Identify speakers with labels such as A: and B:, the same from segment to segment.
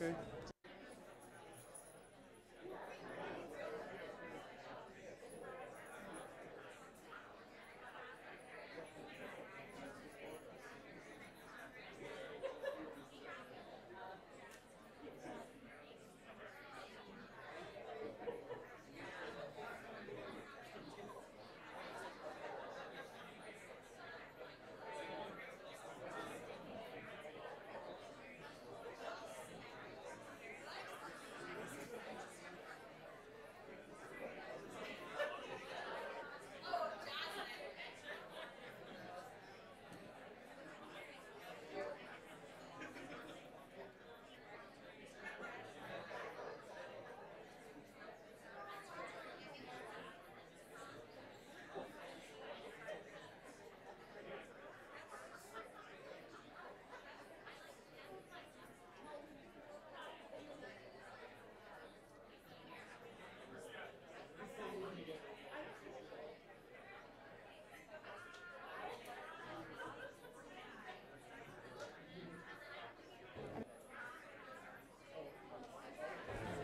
A: Okay.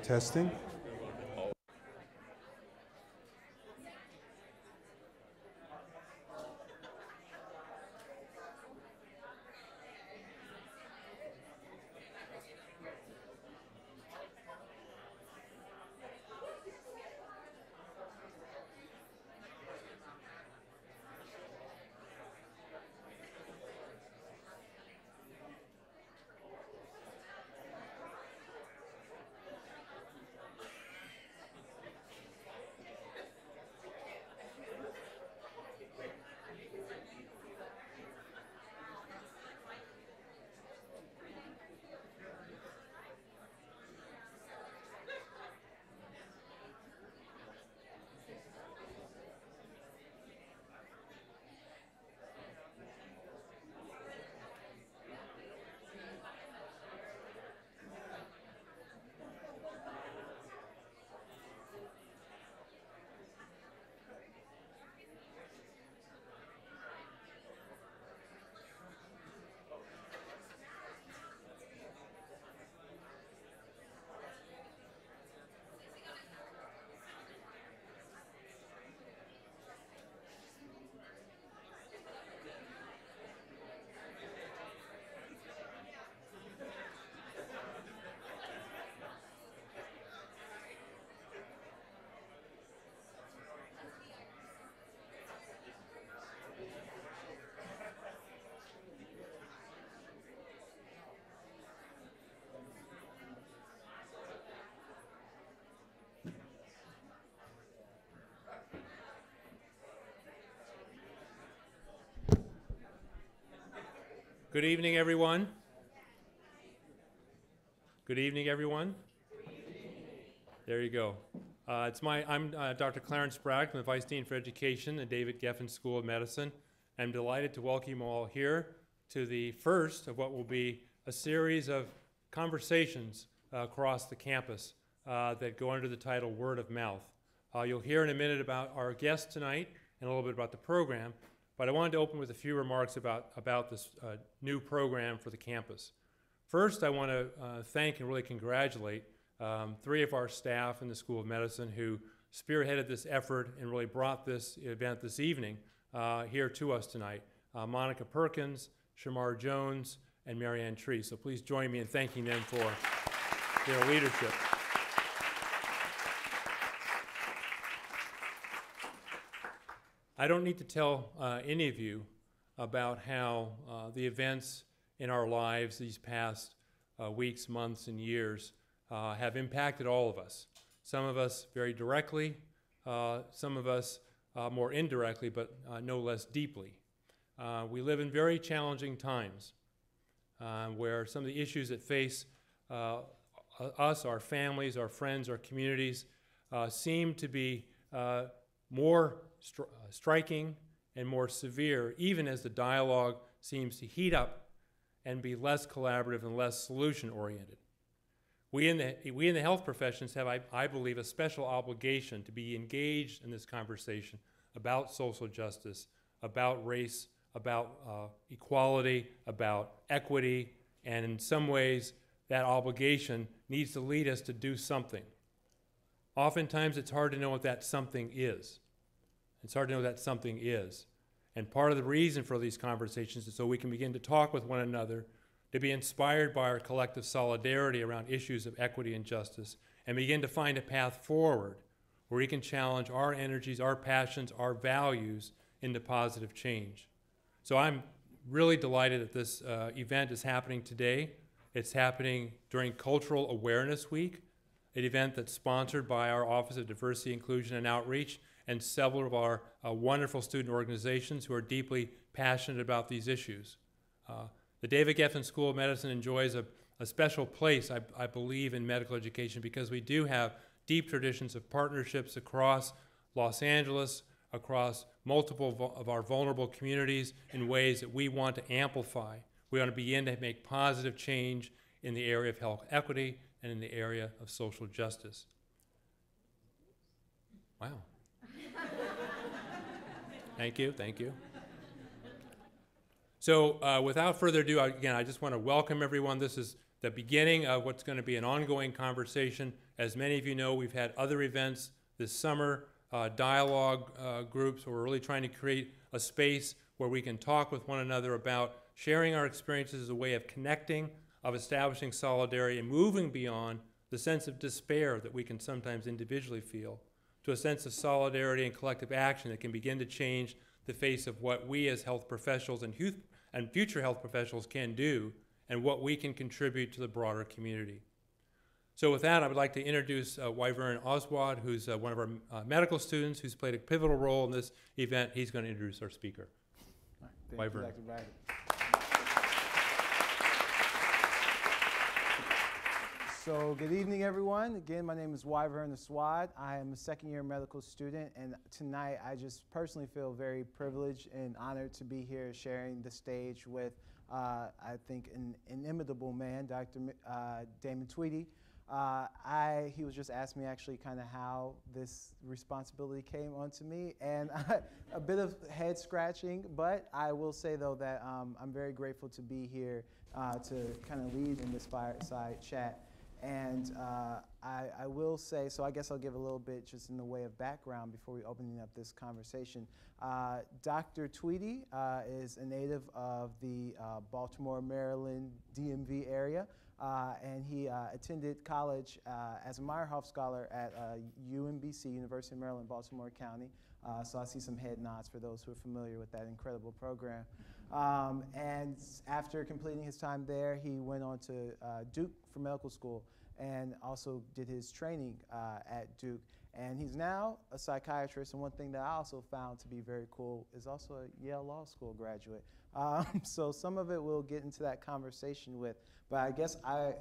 A: Testing.
B: Good evening, everyone. Good evening, everyone. There you go. Uh, it's my, I'm uh, Dr. Clarence Braddock, I'm the Vice Dean for Education at David Geffen School of Medicine. I'm delighted to welcome you all here to the first of what will be a series of conversations uh, across the campus uh, that go under the title Word of Mouth. Uh, you'll hear in a minute about our guest tonight and a little bit about the program, but I wanted to open with a few remarks about, about this uh, new program for the campus. First, I want to uh, thank and really congratulate um, three of our staff in the School of Medicine who spearheaded this effort and really brought this event this evening uh, here to us tonight. Uh, Monica Perkins, Shamar Jones, and Marianne Tree. So please join me in thanking them for their leadership. I don't need to tell uh, any of you about how uh, the events in our lives these past uh, weeks, months, and years uh, have impacted all of us. Some of us very directly, uh, some of us uh, more indirectly, but no less deeply. we live in very challenging times where some of the issues that face us, our families, our friends, our communities, seem to be more stri- uh, striking and more severe, even as the dialogue seems to heat up and be less collaborative and less solution oriented. We in, the, we in the health professions have, I, I believe, a special obligation to be engaged in this conversation about social justice, about race, about uh, equality, about equity, and in some ways, that obligation needs to lead us to do something. Oftentimes, it's hard to know what that something is. It's hard to know that something is. And part of the reason for these conversations is so we can begin to talk with one another, to be inspired by our collective solidarity around issues of equity and justice, and begin to find a path forward where we can challenge our energies, our passions, our values into positive change. So I'm really delighted that this uh, event is happening today. It's happening during Cultural Awareness Week, an event that's sponsored by our Office of Diversity, Inclusion, and Outreach and several of our uh, wonderful student organizations who are deeply passionate about these issues. Uh, the David Geffen School of Medicine enjoys a, a special place, I, I believe, in medical education because we do have deep traditions of partnerships across Los Angeles, across multiple of our vulnerable communities in ways that we want to amplify. We want to begin to make positive change in the area of health equity and in the area of social justice. Wow. Thank you, thank you. So, uh, without further ado, again, I just want to welcome everyone. This is the beginning of what's going to be an ongoing conversation. As many of you know, we've had other events this summer, uh, dialogue uh, groups, we're really trying to create a space where we can talk with one another about sharing our experiences as a way of connecting, of establishing solidarity, and moving beyond the sense of despair that we can sometimes individually feel to a sense of solidarity and collective action that can begin to change the face of what we as health professionals and, youth, and future health professionals can do and what we can contribute to the broader community. So with that, I would like to introduce uh, Wyvern Oswald, who's uh, one of our uh, medical students who's played a pivotal role in this event. He's going to introduce our speaker.
A: Thank
B: Wyvern.
A: you, Dr. Riley. So, good evening, everyone. Again, my name is Wyvern Aswad. I am a second year medical student, and tonight I just personally feel very privileged and honored to be here sharing the stage with, uh, I think, an inimitable man, Dr. Uh, Damon Tweedy. Uh, I, he was just asking me actually kind of how this responsibility came onto me, and a bit of head scratching. But I will say though that um, I'm very grateful to be here uh, to kind of lead in this fireside chat. And uh, I, I, will say, so I guess I'll give a little bit just in the way of background before we open up this conversation. Uh, Dr. Tweedy uh, is a native of the uh, Baltimore, Maryland DMV area. Uh, and he uh, attended college as a Meyerhoff Scholar at UMBC, University of Maryland, Baltimore County. so I see some head nods for those who are familiar with that incredible program. Um, and after completing his time there, he went on to Duke for medical school and also did his training at Duke. And he's now a psychiatrist. And one thing that I also found to be very cool is also a Yale Law School graduate. Um, so some of it we'll get into that conversation with. But I guess I,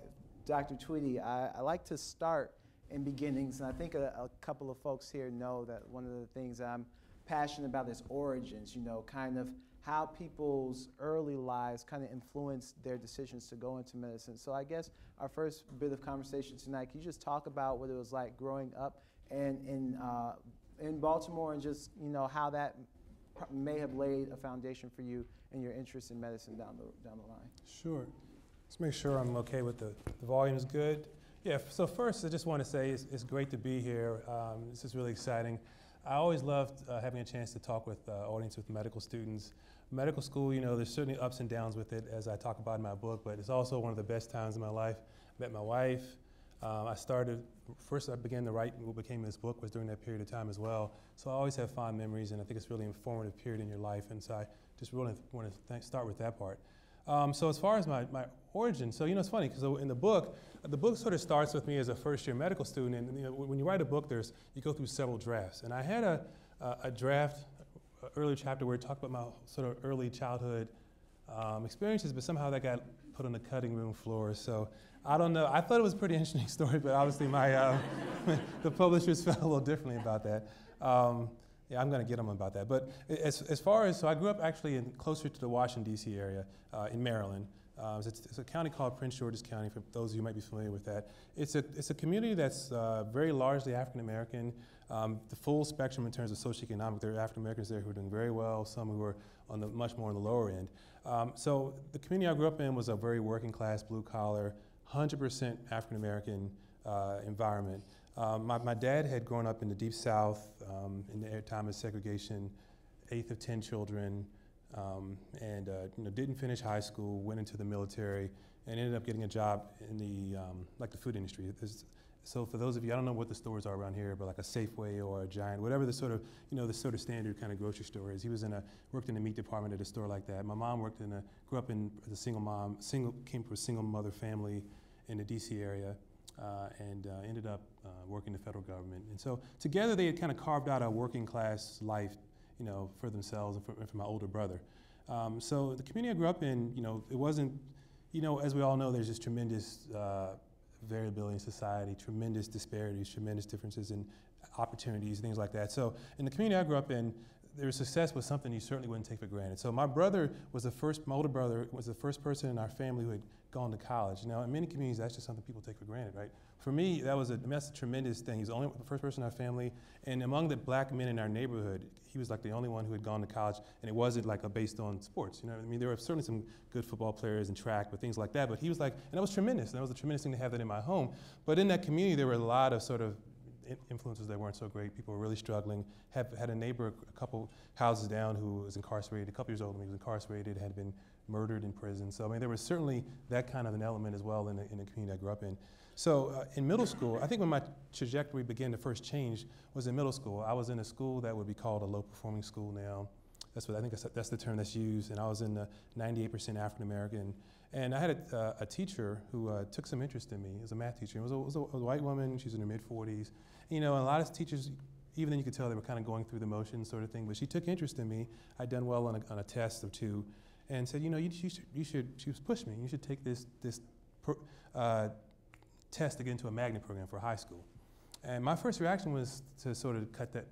A: Dr. Tweedy, I, I like to start in beginnings. And I think a, a couple of folks here know that one of the things I'm passionate about is origins, you know, kind of how people's early lives kind of influenced their decisions to go into medicine. So I guess our first bit of conversation tonight, can you just talk about what it was like growing up and in, uh, in Baltimore and just, you know, how that may have laid a foundation for you and your interest in medicine down the, down the line?
C: Sure. Let's make sure I'm okay with the, the volume is good. Yeah, so first I just want to say it's, it's great to be here. Um, this is really exciting. I always loved uh, having a chance to talk with uh, audience with medical students. Medical school, you know, there's certainly ups and downs with it, as I talk about in my book, but it's also one of the best times in my life. Met my wife. Um, I started, first I began to write what became this book was during that period of time as well. So I always have fond memories, and I think it's really informative period in your life, and so I just really want to start with that part. Um, so as far as my, my origin, so you know it's funny because in the book, the book sort of starts with me as a first year medical student, and you know, when you write a book, there's you go through several drafts, and I had a, a, draft, a early chapter where it talked about my sort of early childhood um, experiences, but somehow that got put on the cutting room floor. So I don't know. I thought it was a pretty interesting story, but obviously my uh, the publishers felt a little differently about that. Um, yeah, I'm going to get them about that. But as, as far as, so I grew up actually in, closer to the Washington, D.C. area uh, in Maryland. Uh, it's, it's, a county called Prince George's County, for those of you who might be familiar with that. It's a, it's a community that's uh, very largely African American, um, the full spectrum in terms of socioeconomic. There are African Americans there who are doing very well, some who are on the much more on the lower end. Um, so the community I grew up in was a very working class, blue collar, 100% African American uh, environment. Um, my, my dad had grown up in the Deep South um, in the time of segregation, eighth of 10 children, um, and uh, you know, didn't finish high school, went into the military, and ended up getting a job in the, um, like the food industry. There's, so for those of you, I don't know what the stores are around here, but like a Safeway or a Giant, whatever the sort of, you know, the sort of standard kind of grocery store is. He was in a, worked in the meat department at a store like that. My mom worked in a, grew up in a single mom, single, came from a single mother family in the DC area. Uh, and uh, ended up uh, working the federal government. And so together they had kind of carved out a working class life, you know, for themselves and for, and for my older brother. Um, so the community I grew up in, you know, it wasn't, you know, as we all know, there's just tremendous uh, variability in society, tremendous disparities, tremendous differences in opportunities, things like that. So in the community I grew up in, their success was something you certainly wouldn't take for granted. So my brother was the first, my older brother was the first person in our family who had gone to college. Now, in many communities, that's just something people take for granted, right? For me, that was a, I mean, that's a tremendous thing. He's the only the first person in our family, and among the black men in our neighborhood, he was like the only one who had gone to college, and it wasn't like a based on sports. You know, I mean, there were certainly some good football players and track, but things like that. But he was like, and that was tremendous. And that was a tremendous thing to have that in my home. But in that community, there were a lot of sort of influences that weren't so great. People were really struggling. Have, had a neighbor a couple houses down who was incarcerated, a couple years older than me, was incarcerated, had been murdered in prison. So I mean, there was certainly that kind of an element as well in the, in the community I grew up in. So uh, in middle school, I think when my trajectory began to first change was in middle school. I was in a school that would be called a low-performing school now. That's what I think that's, the term that's used. And I was in the 98% African American. And I had a, uh, a teacher who uh, took some interest in me as a math teacher. It was a, was a, a white woman. She's in her mid 40s. You know, a lot of teachers, even then you could tell they were kind of going through the motions sort of thing. But she took interest in me. I'd done well on a, on a test or two and said, you know, you, you, should, you should, she was pushing me, you should take this, this uh, test to get into a magnet program for high school. And my first reaction was to sort of cut that,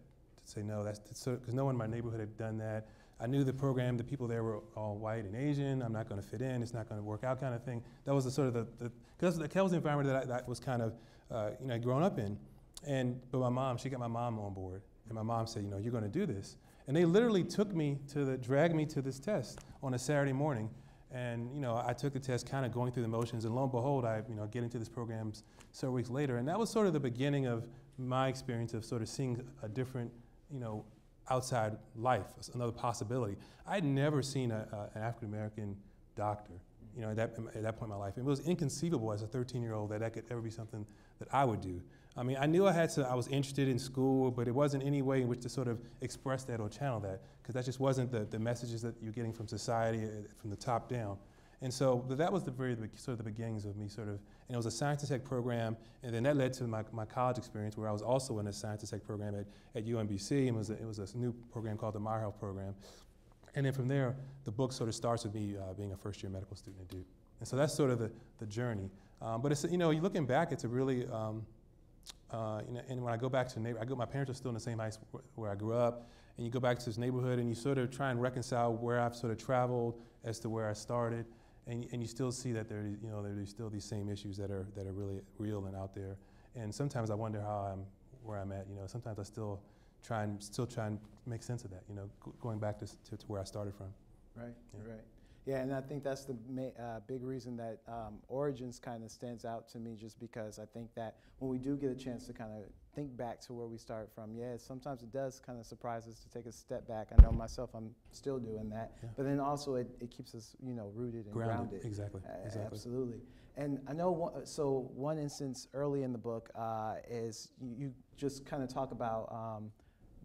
C: to say no, that's because no one in my neighborhood had done that. I knew the program, the people there were all white and Asian. I'm not going to fit in. It's not going to work out, kind of thing. That was the sort of the, the cause that was the environment that I that was kind of, uh, you know, grown up in. And but my mom, she got my mom on board, and my mom said, you know, you're going to do this. And they literally took me to the, dragged me to this test on a Saturday morning. And, you know, I took the test kind of going through the motions, and lo and behold, I, you know, get into this program several weeks later. And that was sort of the beginning of my experience of sort of seeing a different, you know, outside life, another possibility. I'd never seen a, a, an African American doctor, you know, at that, at that point in my life. It was inconceivable as a 13 year old that that could ever be something that I would do. I mean, I knew I had to, I was interested in school, but it wasn't any way in which to sort of express that or channel that, because that just wasn't the, the messages that you're getting from society uh, from the top down. And so that was the very sort of the beginnings of me sort of, and it was a science and tech program, and then that led to my, my college experience where I was also in a science and tech program at, at UMBC, and it was, a, it was a new program called the Meyerhoff Program. And then from there, the book sort of starts with me uh, being a first year medical student at Duke. And so that's sort of the, the journey. Um, but it's, you know, looking back, it's a really, um, uh, you know, and when I go back to the neighborhood, I go, my parents are still in the same house where I grew up, and you go back to this neighborhood and you sort of try and reconcile where I've sort of traveled as to where I started, and, and you still see that there, you know, there's still these same issues that are, that are really real and out there. And sometimes I wonder how I'm, where I'm at, you know, sometimes I still try and, still try and make sense of that, you know, going back to, to, to where I started from.
A: Right, yeah. right. Yeah, and I think that's the uh, big reason that um, Origins kind of stands out to me, just because I think that when we do get a chance to kind of think back to where we start from, yeah, sometimes it does kind of surprise us to take a step back. I know myself, I'm still doing that, yeah. but then also it, it keeps us, you know, rooted and grounded.
C: grounded. Exactly. Uh, exactly.
A: Absolutely. And I know, one, so one instance early in the book uh, is you, you, just kind of talk about um,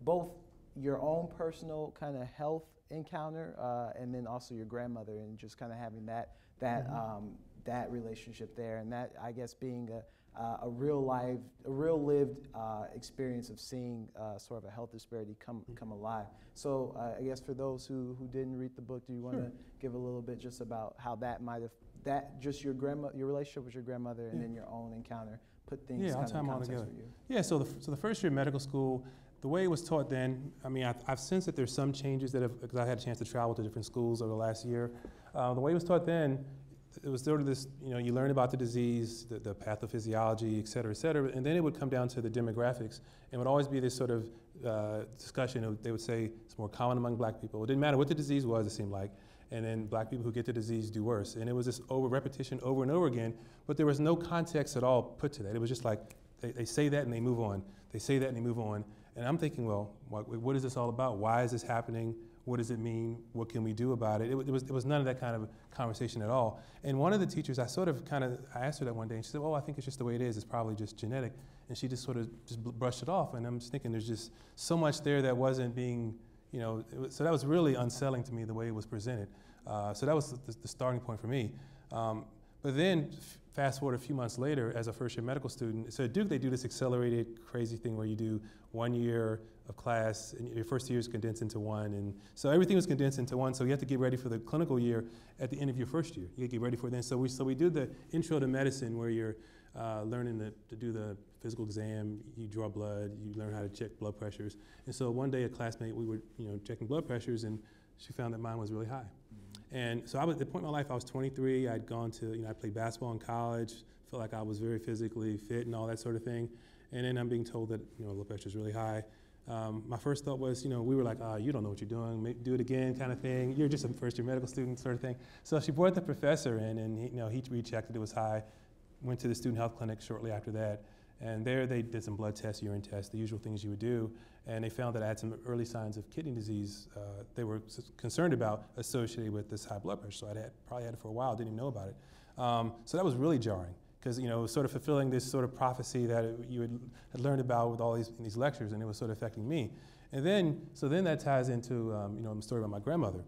A: both your own personal kind of health encounter, uh, and then also your grandmother, and just kind of having that that mm-hmm. um, that relationship there, and that I guess being a uh, a real life, a real lived uh, experience of seeing uh, sort of a health disparity come mm-hmm. come alive. So uh, I guess for those who who didn't read the book, do you want to sure. give a little bit just about how that might have that just your grandma your relationship with your grandmother, and yeah. then your own encounter put things
C: yeah,
A: kind
C: I'll
A: of
C: all together. Yeah, so the, so the first year of medical school, the way it was taught then, I mean, I've, I've sensed that there's some changes that have, because I had a chance to travel to different schools over the last year. Uh, the way it was taught then, it was sort of this, you know, you learn about the disease, the, the pathophysiology, et cetera, et cetera, and then it would come down to the demographics, and would always be this sort of uh, discussion. They would say it's more common among black people. It didn't matter what the disease was, it seemed like, and then black people who get the disease do worse. And it was this over repetition over and over again, but there was no context at all put to that. It was just like they, they say that and they move on. They say that and they move on. And I'm thinking, well, what, what is this all about? Why is this happening? What does it mean? What can we do about it? It, it was, it was none of that kind of conversation at all. And one of the teachers, I sort of kind of, I asked her that one day, and she said, well, I think it's just the way it is. It's probably just genetic. And she just sort of just brushed it off. And I'm just thinking there's just so much there that wasn't being, you know, was, so that was really unsettling to me the way it was presented. Uh, so that was the, the, starting point for me. Um, but then, fast forward a few months later, as a first year medical student, so at Duke they do this accelerated, crazy thing where you do one year of class, and your first year is condensed into one, and so everything was condensed into one. So you have to get ready for the clinical year at the end of your first year. You get ready for it then. So we so we do the intro to medicine where you're uh, learning to, to do the physical exam, you draw blood, you learn how to check blood pressures. And so one day a classmate, we were you know checking blood pressures, and she found that mine was really high. And so I was, at the point in my life, I was 23. I'd gone to, you know, I played basketball in college, felt like I was very physically fit and all that sort of thing. And then I'm being told that, you know, blood pressure is really high. Um, my first thought was, you know, we were like, ah, you don't know what you're doing, do it again kind of thing. You're just a first year medical student sort of thing. So she brought the professor in and, he, you know, he rechecked it, it was high. Went to the student health clinic shortly after that. And there they did some blood tests, urine tests, the usual things you would do and they found that I had some early signs of kidney disease uh, they were concerned about associated with this high blood pressure. So I had probably had it for a while, didn't even know about it. Um, so that was really jarring because you know it was sort of fulfilling this sort of prophecy that you had, had, learned about with all these these lectures, and it was sort of affecting me. And then so then that ties into um, you know the story about my grandmother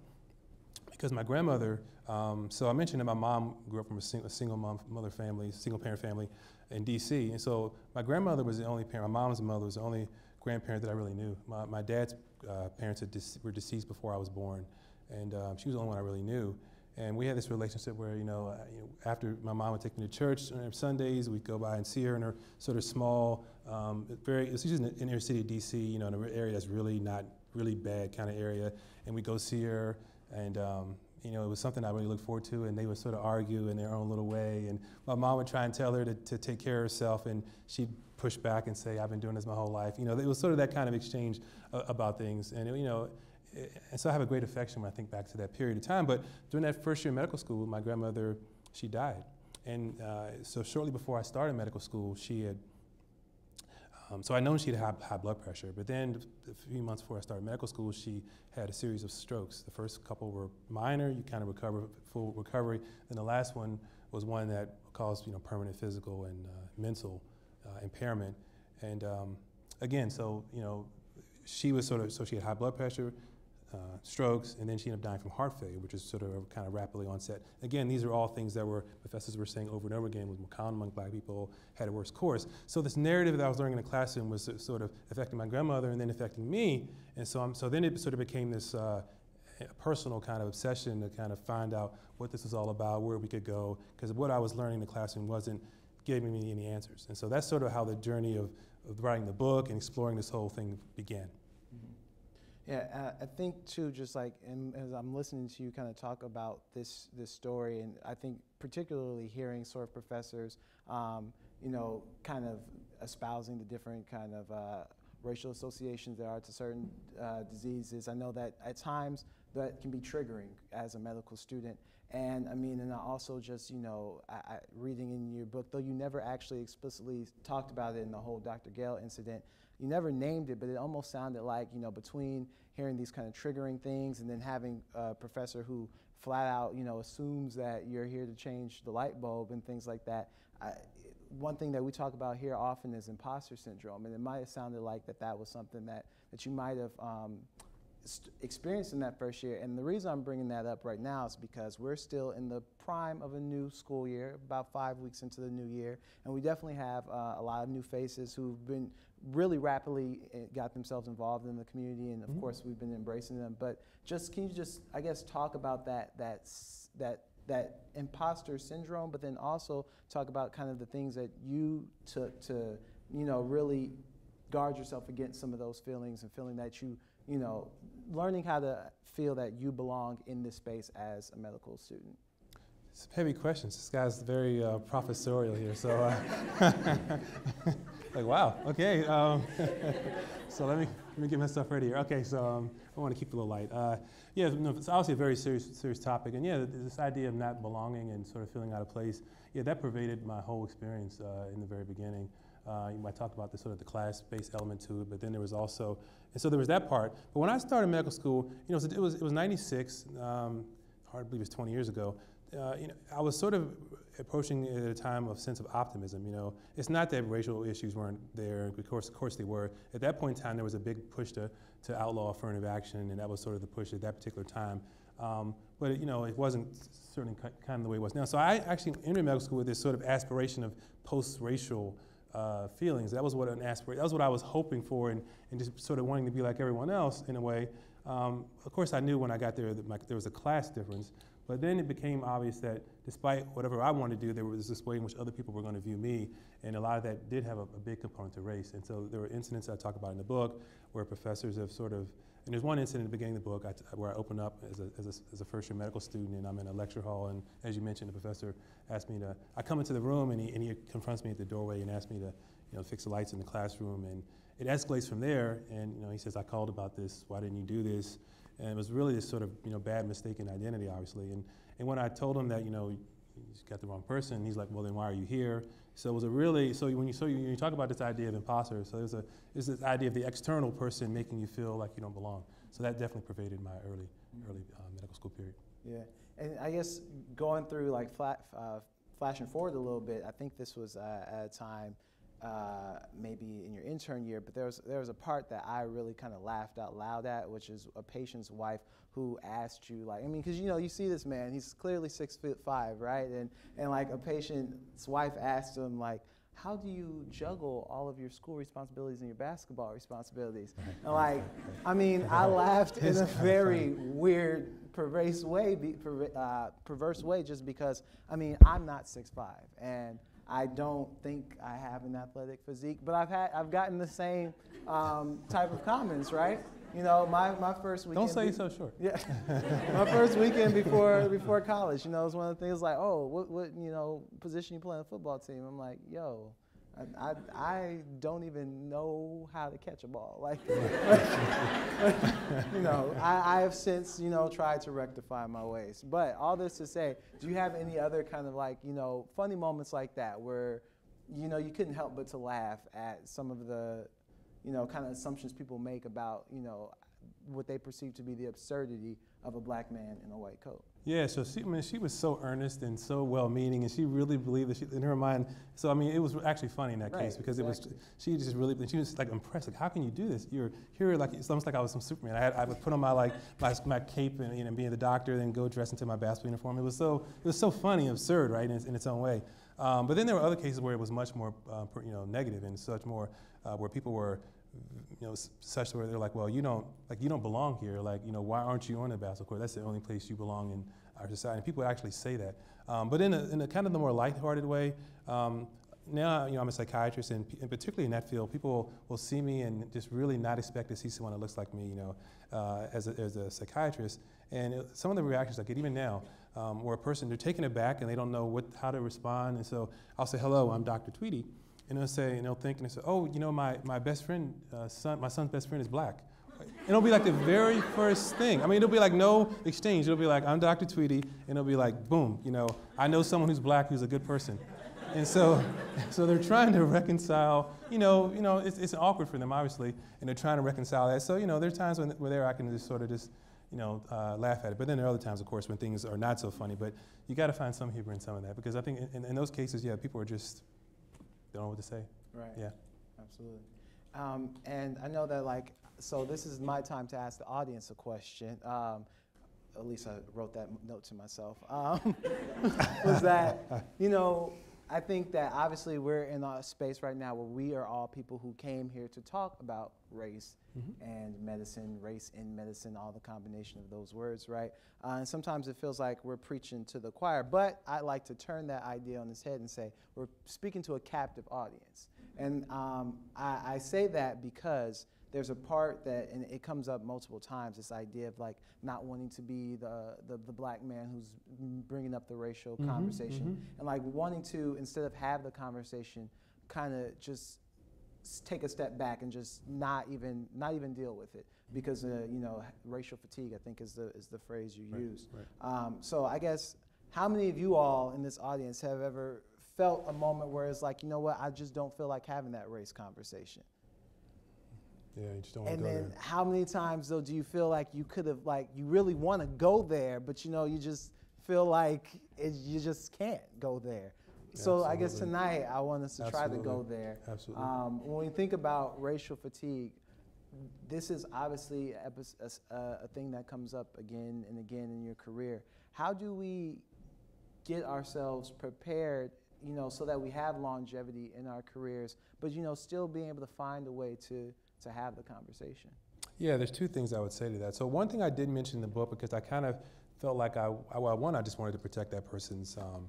C: because my grandmother. Um, so I mentioned that my mom grew up from a, sing a single mom, mother family, single parent family in D.C. And so my grandmother was the only parent. My mom's mother was the only grandparent that I really knew. My, my dad's uh, parents were deceased before I was born, and um, she was the only one I really knew. And we had this relationship where, you know, uh, you know, after my mom would take me to church on Sundays, we'd go by and see her in her sort of small, um, very, she's in the inner city of DC, you know, in an area that's really not really bad kind of area. And we'd go see her, and, um, you know, it was something I really looked forward to, and they would sort of argue in their own little way. And my mom would try and tell her to, to take care of herself, and she'd push back and say, I've been doing this my whole life. You know, it was sort of that kind of exchange uh, about things. And, you know, and so I have a great affection when I think back to that period of time. But during that first year of medical school, my grandmother, she died. And uh, so shortly before I started medical school, she had, um, so I known she had high, high blood pressure. But then a few months before I started medical school, she had a series of strokes. The first couple were minor, you kind of recover, full recovery. Then the last one was one that caused, you know, permanent physical and uh, mental uh, impairment. And um, again, so, you know, she was sort of, so she had high blood pressure, uh, strokes, and then she ended up dying from heart failure, which is sort of kind of rapidly onset. Again, these are all things that were professors were saying over and over again was more common among black people, had a worse course. So this narrative that I was learning in the classroom was sort of affecting my grandmother and then affecting me. And so, I'm, so then it sort of became this uh, personal kind of obsession to kind of find out what this was all about, where we could go, because what I was learning in the classroom wasn't giving me any answers. And so that's sort of how the journey of, of writing the book and exploring this whole thing began.
A: Yeah, I think too, just like as I'm listening to you kind of talk about this this story, and I think particularly hearing sort of professors, um, you know, kind of espousing the different kind of uh, racial associations there are to certain uh, diseases. I know that at times that can be triggering as a medical student. And I mean, and I also just, you know, I, I, reading in your book, though you never actually explicitly talked about it in the whole Dr. Gale incident, you never named it, but it almost sounded like, you know, between hearing these kind of triggering things and then having a professor who flat out, you know, assumes that you're here to change the light bulb and things like that. I, one thing that we talk about here often is imposter syndrome, and it might have sounded like that that was something that, that you might have um, experienced in that first year. And the reason I'm bringing that up right now is because we're still in the prime of a new school year, about five weeks into the new year, and we definitely have uh, a lot of new faces who've been really rapidly eh, got themselves involved in the community, and of mm-hmm. course we've been embracing them. But just can you just, I guess, talk about that that that that imposter syndrome, but then also talk about kind of the things that you took to, you know, really guard yourself against some of those feelings and feeling that you you know, learning how to feel that you belong in this space as a medical student.
C: Some heavy questions. This guy's very uh, professorial here. So, uh, like, wow. Okay. Um, so let me let me get my stuff ready here. Okay. So um, I want to keep it a little light. Uh, yeah, no, it's obviously a very serious serious topic, and yeah, this idea of not belonging and sort of feeling out of place. Yeah, that pervaded my whole experience uh, in the very beginning. Uh, I talked about the sort of the class-based element to it, but then there was also, and so there was that part. But when I started medical school, you know, it was it was '96. Um, hard to believe it's 20 years ago. Uh, you know, I was sort of approaching it at a time of sense of optimism. You know, it's not that racial issues weren't there. Of course, of course they were. At that point in time, there was a big push to, to outlaw affirmative action, and that was sort of the push at that particular time. Um, but it, you know, it wasn't certainly kind of the way it was now. So I actually entered medical school with this sort of aspiration of post-racial uh, feelings. That was what an aspir- That was what I was hoping for, and, and just sort of wanting to be like everyone else in a way. Um, of course, I knew when I got there that my, there was a class difference, but then it became obvious that despite whatever I wanted to do, there was this way in which other people were going to view me, and a lot of that did have a, a big component to race. And so there were incidents I talk about in the book where professors have sort of, and there's one incident at the beginning of the book where I open up as a, as a, as a first year medical student, and I'm in a lecture hall, and as you mentioned, the professor asked me to, I come into the room, and he, and he confronts me at the doorway and asks me to, you know, fix the lights in the classroom, and it escalates from there, and you know, he says, I called about this, why didn't you do this? And it was really this sort of you know, bad mistaken identity, obviously. And, and when I told him that, you know, he's got the wrong person, he's like, well, then why are you here? So it was a really, so when you, so you, you talk about this idea of imposter, so there's, a, there's this idea of the external person making you feel like you don't belong. So that definitely pervaded my early, early uh, medical school period.
A: Yeah, and I guess going through like flat, uh, flashing forward a little bit, I think this was uh, at a time uh, maybe in your intern year, but there was there was a part that I really kind of laughed out loud at, which is a patient's wife who asked you like, I mean, because you know you see this man, he's clearly six foot five, right? And and like a patient's wife asked him like, how do you juggle all of your school responsibilities and your basketball responsibilities? And like, I mean, I laughed in a very weird, perverse way, uh, perverse way, just because I mean I'm not six five and I don't think I have an athletic physique, but I've had I've gotten the same um, type of comments, right? You know, my, my first weekend.
C: Don't say be- so short.
A: Yeah, my first weekend before before college. You know, it's one of the things like, oh, what what you know position you play on the football team? I'm like, yo, I, I, don't even know how to catch a ball. Like, you know, I, I, have since, you know, tried to rectify my ways. But all this to say, do you have any other kind of like, you know, funny moments like that where, you know, you couldn't help but to laugh at some of the, you know, kind of assumptions people make about, you know, what they perceive to be the absurdity of a black man in a white coat?
C: Yeah, so she, I mean, she was so earnest and so well-meaning, and she really believed that she, in her mind. So I mean, it was actually funny in that right, case because exactly. it was she just really, she was like impressed. Like, how can you do this? You're here, like it's almost like I was some Superman. I had, I would put on my like my, my cape and you know, being the doctor, then go dress into my basketball uniform. It was so it was so funny, absurd, right, in in its own way. Um, but then there were other cases where it was much more, uh, you know, negative and such more, uh, where people were you know, such where they're like, well, you don't, like, you don't belong here. Like, you know, why aren't you on the basketball court? That's the only place you belong in our society. And people actually say that. Um, but in a, in a kind of the more lighthearted way, um, now, you know, I'm a psychiatrist, and, and, particularly in that field, people will see me and just really not expect to see someone that looks like me, you know, uh, as, a, as a psychiatrist. And it, some of the reactions I get, even now, um, where a person, they're taken aback and they don't know what, how to respond. And so I'll say, hello, I'm Dr. Tweedy. And they'll say, and they'll think, and they'll say, oh, you know, my, my best friend, uh, son, my son's best friend is black. And it'll be like the very first thing. I mean, it'll be like no exchange. It'll be like, I'm Dr. Tweedy, and it'll be like, boom, you know, I know someone who's black who's a good person. And so, so they're trying to reconcile, you know, you know, it's, it's awkward for them, obviously, and they're trying to reconcile that. So, you know, there are times when, where there I can just sort of just, you know, uh, laugh at it. But then there are other times, of course, when things are not so funny. But you got to find some humor in some of that because I think in, in those cases, yeah, people are just, they don't know what to say.
A: Right.
C: Yeah.
A: Absolutely. Um, and I know that, like, so this is my time to ask the audience a question. Um, at least I wrote that note to myself. Um, was that, you know, I think that obviously we're in a space right now where we are all people who came here to talk about race mm-hmm. and medicine, race in medicine, all the combination of those words, right? Uh, and sometimes it feels like we're preaching to the choir, but I like to turn that idea on its head and say we're speaking to a captive audience. And um, I, I, say that because there's a part that, and it comes up multiple times, this idea of like not wanting to be the, the, the black man who's bringing up the racial
C: Mhm,
A: conversation
C: mhm.
A: and like wanting to, instead of have the conversation, kind of just take a step back and just not even, not even deal with it because, uh, you know, racial fatigue, I think is the, is the phrase you
C: Right,
A: used.
C: right.
A: Um, so I guess, how many of you all in this audience have ever felt a moment where it's like, you know what, I just don't feel like having that race conversation?
C: Yeah, you just don't
A: And
C: go
A: then
C: there.
A: how many times though do you feel like you could have like you really want to go there, but you know you just feel like it, you just can't go there. So I guess tonight I want us to try to go there.
C: Absolutely.
A: Um, when we think about racial fatigue, this is obviously a, epi- a s- a- a thing that comes up again and again in your career. How do we get ourselves prepared, you know, so that we have longevity in our careers, but you know, still being able to find a way to to have the conversation?
C: Yeah, there's two things I would say to that. So one thing I did mention in the book because I kind of felt like I, I well, one, I just wanted to protect that person's um,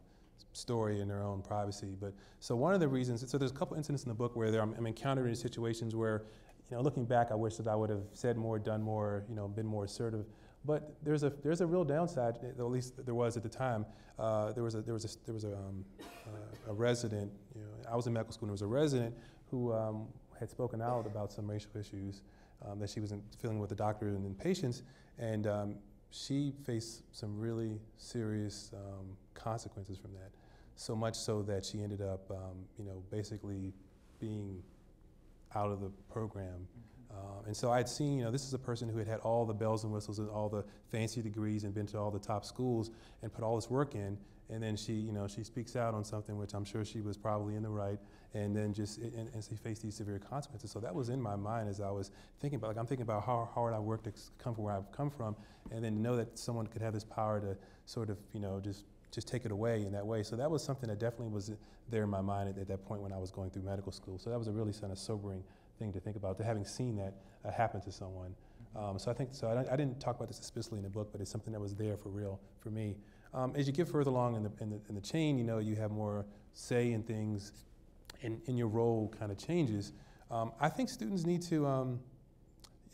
C: story and their own privacy. But so one of the reasons, so there's a couple incidents in the book where there, I'm, I'm encountering situations where, you know, looking back, I wish that I would have said more, done more, you know, been more assertive. But there's a there's a real downside, at least there was at the time. Uh, there was a there was a there was a, um, uh, a resident. You know, I was in medical school. and There was a resident who um, had spoken out about some racial issues um, that she was in, feeling with the doctor and, patients, and um, she faced some really serious um, consequences from that. So much so that she ended up, um, you know, basically being out of the program. Um, and so I had seen, you know, this is a person who had had all the bells and whistles and all the fancy degrees and been to all the top schools and put all this work in. And then she, you know, she speaks out on something which I'm sure she was probably in the right. And then just, and, and she faced these severe consequences. So that was in my mind as I was thinking about, like, I'm thinking about how hard I worked to come from where I've come from. And then know that someone could have this power to sort of, you know, just just take it away in that way. So that was something that definitely was there in my mind at, at that point when I was going through medical school. So that was a really kind of sobering thing to think about, to having seen that uh, happen to someone. Um, so I think, so I, I didn't talk about this explicitly in the book, but it's something that was there for real for me. Um, as you get further along in the, in, the, in the chain, you know, you have more say in things and, and your role kind of changes. Um, I think students need to, um,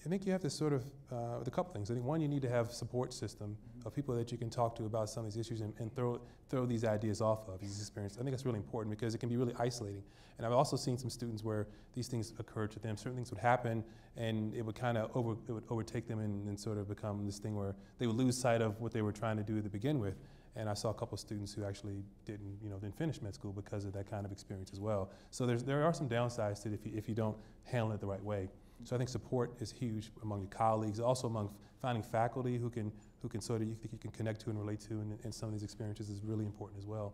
C: I think you have to sort of, uh, a couple things. I think one, you need to have a support system of people that you can talk to about some of these issues and, and throw, throw these ideas off of, these experiences. I think that's really important because it can be really isolating. And I've also seen some students where these things occurred to them, certain things would happen and it would kind of over, it would overtake them and, and sort of become this thing where they would lose sight of what they were trying to do to begin with. And I saw a couple of students who actually didn't, you know, didn't finish med school because of that kind of experience as well. So there's, there are some downsides to it if you, if you don't handle it the right way. So I think support is huge among your colleagues, also among finding faculty who can, who can sort of, you think you can connect to and relate to and, in some of these experiences is really important as well.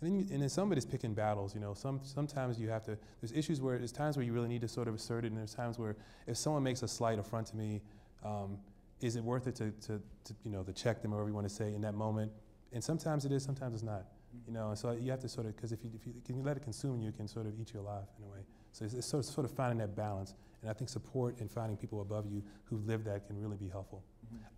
C: And then, you, and then some of it is picking battles. You know, some sometimes you have to. There's issues where there's times where you really need to sort of assert it, and there's times where if someone makes a slight affront to me, um, is it worth it to, to, to you know to check them or whatever you want to say in that moment? And sometimes it is, sometimes it's not. You know, so you have to sort of because if you if you can let it consume you, can sort of eat you alive in a way. So it's, it's sort, of, sort of finding that balance, and I think support and finding people above you who've lived that can really be helpful.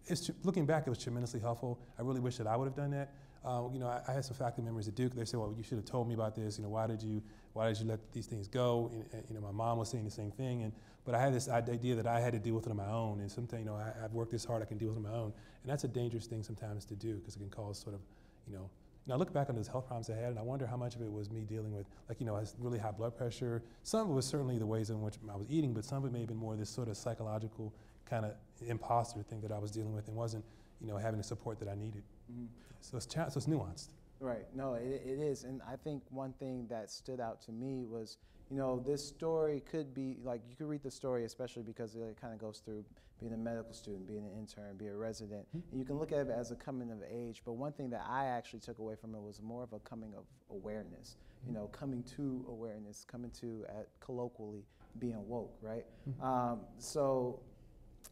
C: It's looking back, it was tremendously helpful. I really wish that I would have done that. Uh, you know, I, I had some faculty members at Duke. They said, "Well, you should have told me about this. You know, why did you why did you let these things go?" And, and, you know, my mom was saying the same thing. And but I had this idea that I had to deal with it on my own. And sometimes, you know, I, I've worked this hard, I can deal with it on my own. And that's a dangerous thing sometimes to do because it can cause sort of, you know. Now I look back on those health problems I had, and I wonder how much of it was me dealing with, like, you know, I had really high blood pressure. Some of it was certainly the ways in which I was eating, but some of it may have been more this sort of psychological kind of imposter thing that I was dealing with and wasn't, you know, having the support that I needed.
A: Mhm.
C: So it's, cha- so it's nuanced.
A: Right. No, it, it is. And I think one thing that stood out to me was, you know, this story could be like you could read the story, especially because it kind of goes through being a medical student, being an intern, being a resident.
C: Mhm.
A: And you can look at it as a coming of age. But one thing that I actually took away from it was more of a coming of awareness, you know, coming to awareness, coming to, at colloquially, being woke, right?
C: Mhm.
A: Um, so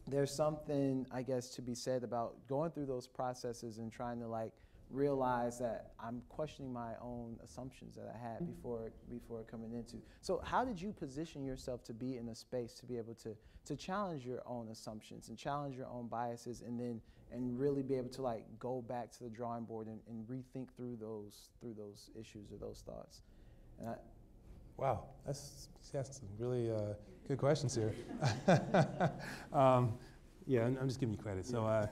A: there's something, I guess, to be said about going through those processes and trying to like realize that I'm questioning my own assumptions that I had
C: Mhm.
A: before before coming into. So how did you position yourself to be in a space to be able to to challenge your own assumptions and challenge your own biases and then and really be able to like go back to the drawing board and, and rethink through those through those issues or those thoughts? And I,
C: Wow, that's, that's some really uh, good questions here. um, yeah, I'm, I'm just giving you credit. So, uh,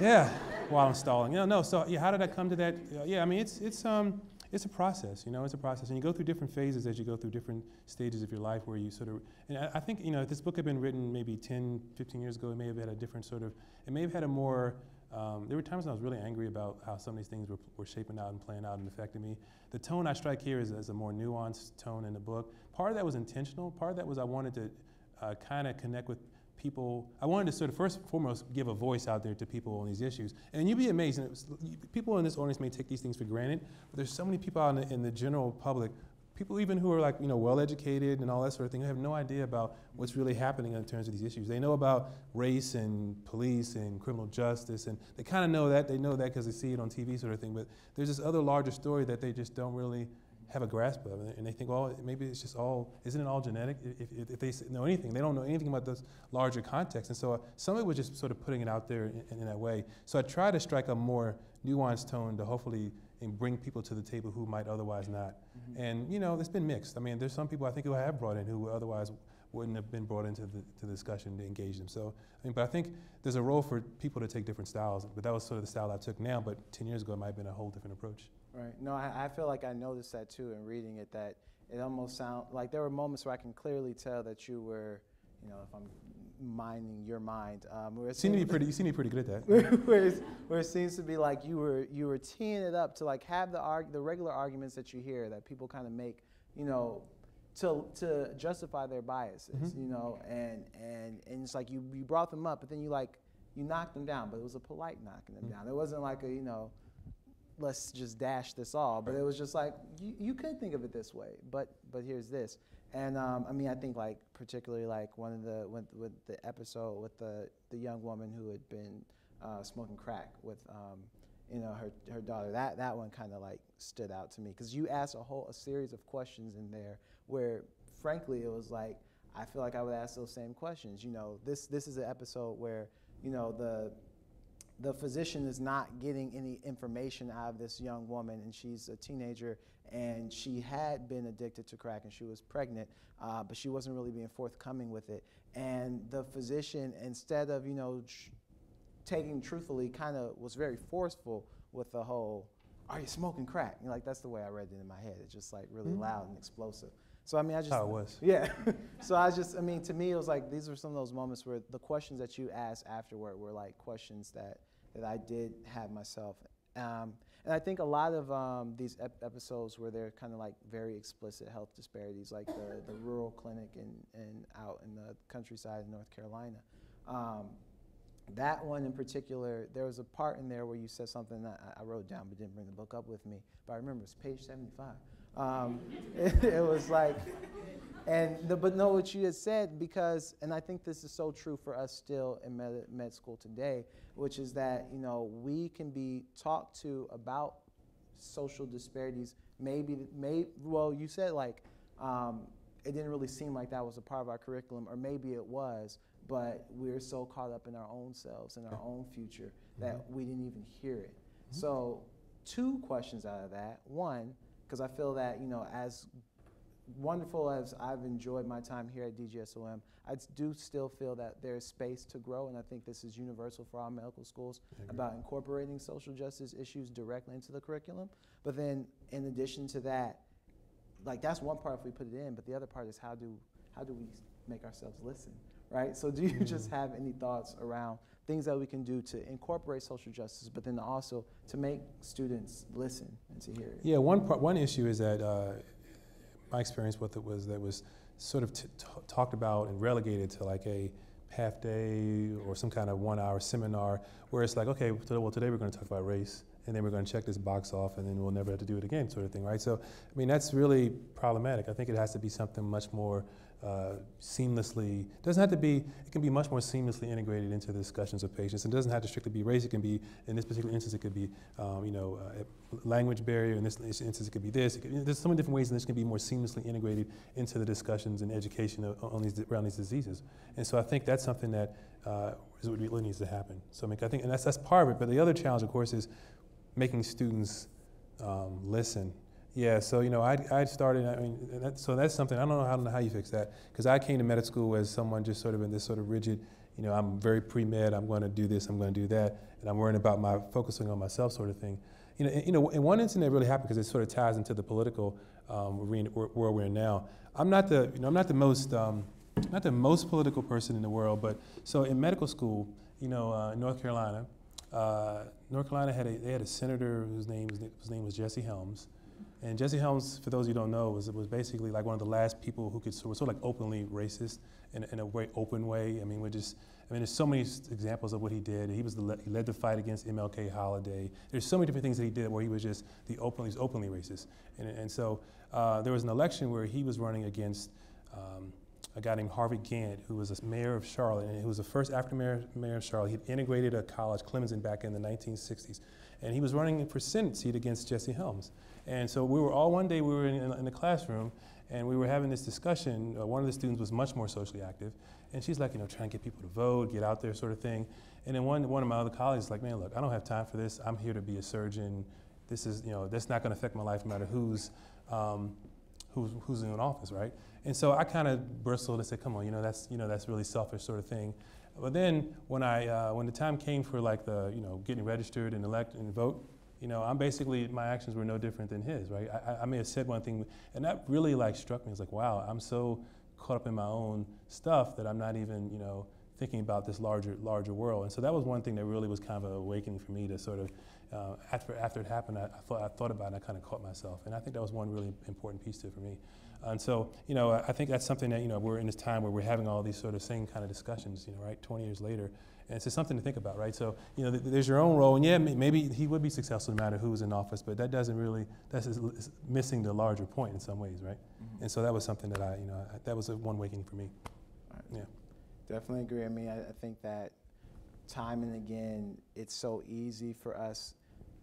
C: yeah, while I'm stalling. Yeah, no, so yeah, how did I come to that? Uh, yeah, I mean, it's, it's, um, it's a process, you know, it's a process. And you go through different phases as you go through different stages of your life where you sort of, and I, I think, you know, if this book had been written maybe 10, 15 years ago, it may have had a different sort of, it may have had a more, um, there were times when I was really angry about how some of these things were, were shaping out and playing out and affecting me. The tone I strike here is, is a more nuanced tone in the book. Part of that was intentional. Part of that was I wanted to uh, kind of connect with people. I wanted to sort of first and foremost give a voice out there to people on these issues. And you'd be amazed. Was, people in this audience may take these things for granted, but there's so many people out in the, in the general public people even who are like you know well educated and all that sort of thing who have no idea about what's really happening in terms of these issues they know about race and police and criminal justice and they kind of know that they know that because they see it on tv sort of thing but there's this other larger story that they just don't really have a grasp of and they think well maybe it's just all isn't it all genetic if, if, if they know anything they don't know anything about this larger context and so uh, some of it was just sort of putting it out there in, in that way so i try to strike a more nuanced tone to hopefully and bring people to the table who might otherwise not. Mm-hmm. And you know, it's been mixed. I mean, there's some people I think who I have brought in who otherwise wouldn't have been brought into the, to the discussion to engage them. So, I mean, but I think there's a role for people to take different styles. But that was sort of the style I took now. But 10 years ago, it might have been a whole different approach.
A: Right. No, I, I feel like I noticed that too in reading it. That it almost sound like there were moments where I can clearly tell that you were, you know, if I'm mining your mind. Um,
C: where it seem to be pretty, you seem to be pretty good at
A: that. where, where, it seems to be like you were you were teeing it up to like have the arg- the regular arguments that you hear that people kind of make, you know, to to justify their biases, mm-hmm. you know, and and and it's like you you brought them up, but then you like you knocked them down, but it was a polite knocking them mm-hmm. down. It wasn't like a you know. Let's just dash this all, but it was just like you, you could think of it this way, but but here's this, and um, I mean, I think like particularly like one of the with, with the episode with the the young woman who had been uh, smoking crack with um, you know her her daughter. That that one kind of like stood out to me because you asked a whole a series of questions in there where frankly it was like I feel like I would ask those same questions. You know, this this is an episode where you know the the physician is not getting any information out of this young woman, and she's a teenager, and she had been addicted to crack, and she was pregnant, uh, but she wasn't really being forthcoming with it. And the physician, instead of you know tr- taking truthfully, kind of was very forceful with the whole, "Are you smoking crack?" You know, like that's the way I read it in my head. It's just like really mm-hmm. loud and explosive. So I mean, I just
C: how it was.
A: Yeah. so I just, I mean, to me, it was like these were some of those moments where the questions that you asked afterward were like questions that that I did have myself. Um, and I think a lot of um, these ep- episodes where they're kind of like very explicit health disparities, like the, the rural clinic in, in out in the countryside in North Carolina. Um, that one in particular, there was a part in there where you said something that I, I wrote down but didn't bring the book up with me. But I remember it's page 75. Um, it, it was like, and the, but no, what you had said because, and I think this is so true for us still in med, med school today, which is that you know we can be talked to about social disparities. Maybe, may, well, you said like um, it didn't really seem like that was a part of our curriculum, or maybe it was, but we're so caught up in our own selves and our own future that mm-hmm. we didn't even hear it. Mm-hmm. So, two questions out of that. One, because I feel that you know as wonderful as I've enjoyed my time here at DGSOM, I do still feel that there's space to grow, and I think this is universal for all medical schools about incorporating social justice issues directly into the curriculum. But then, in addition to that, like that's one part if we put it in, but the other part is how do how do we make ourselves listen, right? So, do you mm-hmm. just have any thoughts around things that we can do to incorporate social justice, but then also to make students listen and to hear it?
C: Yeah, one part, one issue is that. Uh, my experience with it was that it was sort of talked about and relegated to like a half day or some kind of one hour seminar where it's like, okay, well, today we're going to talk about race and then we're going to check this box off and then we'll never have to do it again, sort of thing, right? So, I mean, that's really problematic. I think it has to be something much more uh, seamlessly, doesn't have to be, it can be much more seamlessly integrated into the discussions of patients. It doesn't have to strictly be race, it can be, in this particular instance, it could be, um, you know, uh, language barrier, in this instance, it could be this. Could, you know, there's so many different ways in this can be more seamlessly integrated into the discussions and education of, on these, around these diseases. And so I think that's something that uh, is what really needs to happen. So I, mean, I think, and that's, that's part of it, but the other challenge, of course, is making students um, listen Yeah, so you know, I I started. I mean, that, so that's something I don't know how don't know how you fix that because I came to medical school as someone just sort of in this sort of rigid. You know, I'm very pre med. I'm going to do this. I'm going to do that, and I'm worrying about my focusing on myself, sort of thing. You know, and, you know, in one incident, it really happened because it sort of ties into the political um, world we're in now. I'm not the you know I'm not the most um, not the most political person in the world, but so in medical school, you know, uh, North Carolina, uh, North Carolina had a they had a senator whose name whose name was Jesse Helms and Jesse Helms, for those of you who don't know, was, was basically like one of the last people who could sort of, sort of like openly racist in, in a very open way. I mean, we're just, I mean, there's so many examples of what he did. He was the, he led the fight against MLK Holiday. There's so many different things that he did where he was just the openly, openly racist. And, and so uh, there was an election where he was running against um, a guy named Harvey Gantt, who was a mayor of Charlotte, and he was the first African mayor, mayor of Charlotte. He integrated a college, Clemson, back in the 1960s. And he was running for Senate seat against Jesse Helms. And so we were all one day we were in, in the classroom and we were having this discussion. Uh, one of the students was much more socially active, and she's like, you know, trying to get people to vote, get out there, sort of thing. And then one one of my other colleagues is like, man, look, I don't have time for this. I'm here to be a surgeon. This is, you know, that's not going to affect my life no matter who's um, who's who's in office, right? And so I kind of bristled and said, come on, you know, that's you know that's really selfish sort of thing. But then when I uh, when the time came for like the you know getting registered and elect and vote, you know, I'm basically, my actions were no different than his, right? I, I may have said one thing, and that really like struck me. It's like, wow, I'm so caught up in my own stuff that I'm not even, you know, thinking about this larger, larger world. And so that was one thing that really was kind of an awakening for me to sort of, uh, after, after it happened, I, I, thought, I thought about it and I kind of caught myself. And I think that was one really important piece to it for me. And so, you know, I think that's something that, you know, we're in this time where we're having all these sort of same kind of discussions, you know, right, 20 years later. And it's just something to think about, right? So, you know, th- there's your own role. And yeah, maybe he would be successful no matter who's in office, but that doesn't really, that's missing the larger point in some ways, right? Mm-hmm. And so that was something that I, you know, I, that was a one awakening for me.
A: Right. Yeah. Definitely agree. I mean, I, I think that time and again, it's so easy for us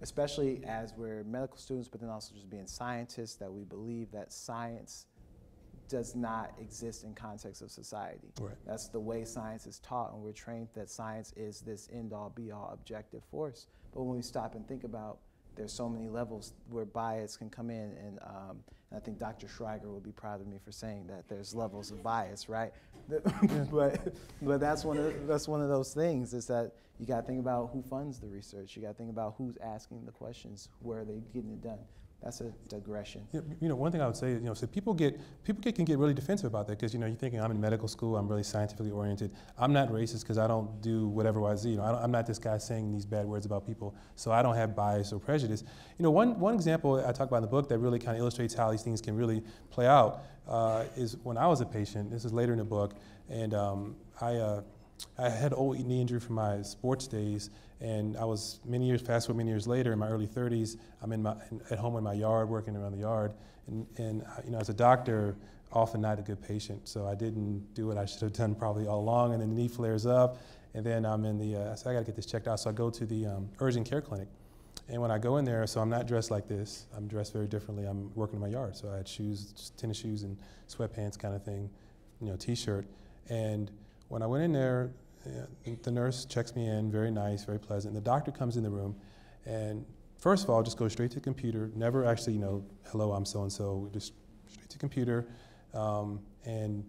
A: especially as we're medical students, but then also just being scientists, that we believe that science does not exist in context of society.
C: Right.
A: That's the way science is taught, and we're trained that science is this end all be all objective force. But when we stop and think about, there's so many levels where bias can come in, and, um, and I think Dr. Schreiger will be proud of me for saying that there's levels of bias, right? but but that's one of that's one of those things is that you got to think about who funds the research. You got to think about who's asking the questions, where are they getting it done that's a digression.
C: Yeah, you know, one thing I would say, you know, so people get people get, can get really defensive about that because you know you're thinking I'm in medical school, I'm really scientifically oriented. I'm not racist because I don't do whatever I. You know, I am not this guy saying these bad words about people, so I don't have bias or prejudice. You know, one one example I talk about in the book that really kind of illustrates how these things can really play out uh, is when I was a patient. This is later in the book, and um, I. Uh, I had old knee injury from my sports days, and I was many years, fast forward many years later, in my early 30s, I'm in my, at home in my yard, working around the yard. And, and you know, as a doctor, often not a good patient. So I didn't do what I should have done probably all along. And then the knee flares up. And then I'm in the, uh, so I got to get this checked out. So I go to the um, urgent care clinic. And when I go in there, so I'm not dressed like this. I'm dressed very differently. I'm working in my yard. So I had shoes, tennis shoes and sweatpants kind of thing, you know, t-shirt. And when I went in there, the nurse checks me in, very nice, very pleasant. The doctor comes in the room, and first of all, just goes straight to the computer. Never actually, you know, hello, I'm so and so. Just straight to computer, um, and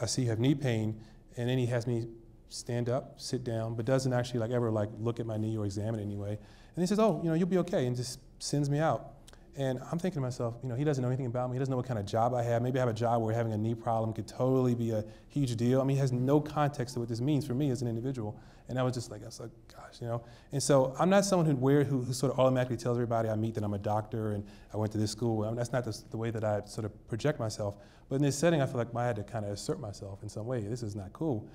C: I see you have knee pain, and then he has me stand up, sit down, but doesn't actually like ever like look at my knee or examine it anyway. And he says, oh, you know, you'll be okay, and just sends me out. And I'm thinking to myself, you know, he doesn't know anything about me. He doesn't know what kind of job I have. Maybe I have a job where having a knee problem could totally be a huge deal. I mean, he has no context to what this means for me as an individual. And I was just like, I was like, gosh, you know. And so I'm not someone who wear who, who sort of automatically tells everybody I meet that I'm a doctor and I went to this school. I mean, that's not the, the way that I sort of project myself. But in this setting, I feel like I had to kind of assert myself in some way. This is not cool.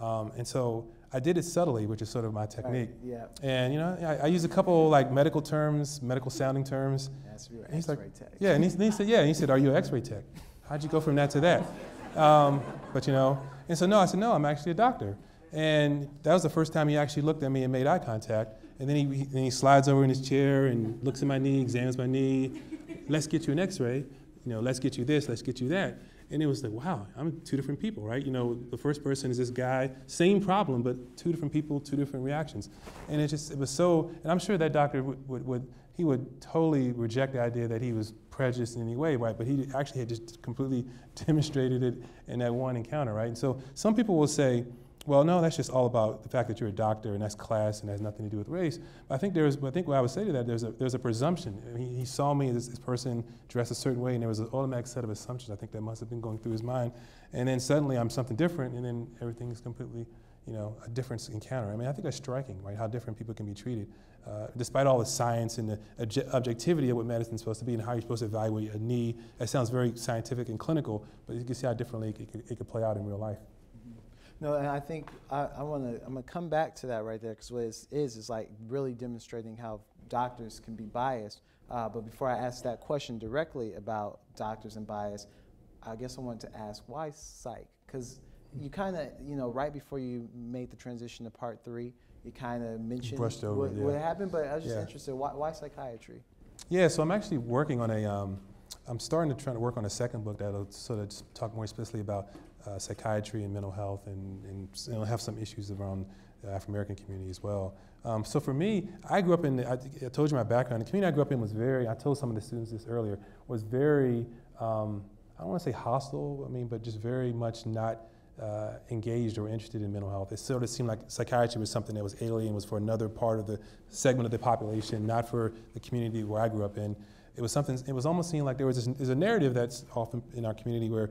C: Um, and so I did it subtly, which is sort of my technique.
A: Right, yeah.
C: And you know, I, I use a couple like medical terms, medical sounding terms.
A: That's your X-ray like, tech.
C: Yeah, and he, and he, said, yeah, and he said, are you an X-ray tech? How'd you go from that to that? Um, but you know, and so no, I said, no, I'm actually a doctor. And that was the first time he actually looked at me and made eye contact. And then he, he, then he slides over in his chair and looks at my knee, examines my knee. Let's get you an X-ray. You know, let's get you this, let's get you that. And it was like, wow, I'm two different people, right? You know, the first person is this guy, same problem, but two different people, two different reactions. And it just, it was so, and I'm sure that doctor would, would, would he would totally reject the idea that he was prejudiced in any way, right? But he actually had just completely demonstrated it in that one encounter, right? And so some people will say, well, no, that's just all about the fact that you're a doctor and that's class and has nothing to do with race. But I think there's, I think what I would say to that, there's a, there's a presumption. I mean, he, saw me as this person dressed a certain way and there was an automatic set of assumptions. I think that must have been going through his mind. And then suddenly I'm something different and then everything is completely, you know, a different encounter. I mean, I think that's striking, right? How different people can be treated. Uh, despite all the science and the obje objectivity of what medicine is supposed to be and how you're supposed to evaluate a knee, that sounds very scientific and clinical, but you can see how differently it it could play out in real life.
A: No, and I think I, I want to. I'm gonna come back to that right there because what it is is like really demonstrating how doctors can be biased. Uh, but before I ask that question directly about doctors and bias, I guess I wanted to ask why psych? Because you kind of, you know, right before you made the transition to part three, you kind of mentioned
C: Brushed over,
A: what,
C: yeah.
A: what, happened. But I was just
C: yeah.
A: interested. Why, why psychiatry?
C: Yeah, so I'm actually working on a. am um, starting to try to work on a second book that'll sort of talk more explicitly about uh, psychiatry and mental health and, and know, have some issues around the African American community as well. Um, so for me, I grew up in, I, I, told you my background, the community I grew up in was very, I told some of the students this earlier, was very, um, I don't want to say hostile, I mean, but just very much not uh, engaged or interested in mental health. It sort of seemed like psychiatry was something that was alien, was for another part of the segment of the population, not for the community where I grew up in it was something, it was almost seemed like there was this, there's a narrative that's often in our community where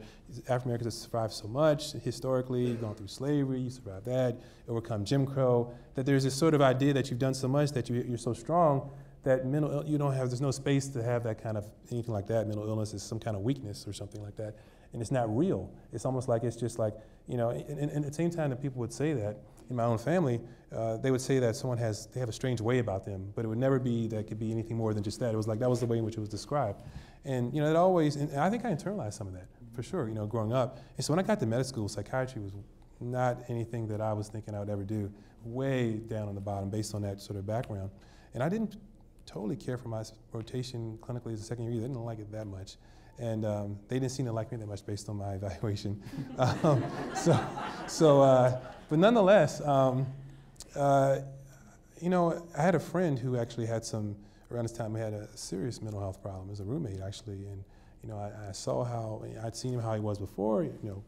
C: African Americans have survived so much historically, you've gone through slavery, you survived that, overcome Jim Crow, that there's this sort of idea that you've done so much that you, you're so strong that mental, you don't have, there's no space to have that kind of, anything like that. Mental illness is some kind of weakness or something like that. And it's not real. It's almost like it's just like, you know, and, and, and at the same time that people would say that, in my own family, uh, they would say that someone has, they have a strange way about them, but it would never be that it could be anything more than just that. It was like, that was the way in which it was described. And, you know, it always, and I think I internalized some of that, for sure, you know, growing up. And so when I got to medical school, psychiatry was not anything that I was thinking I would ever do, way down on the bottom based on that sort of background. And I didn't totally care for my rotation clinically as a second year. They didn't like it that much. And um, they didn't seem to like me that much based on my evaluation. um, so, so uh, but nonetheless, um, uh, you know, I had a friend who actually had some, around this time, he had a serious mental health problem as a roommate, actually. And, you know, I, I saw how, I'd seen him how he was before, you know,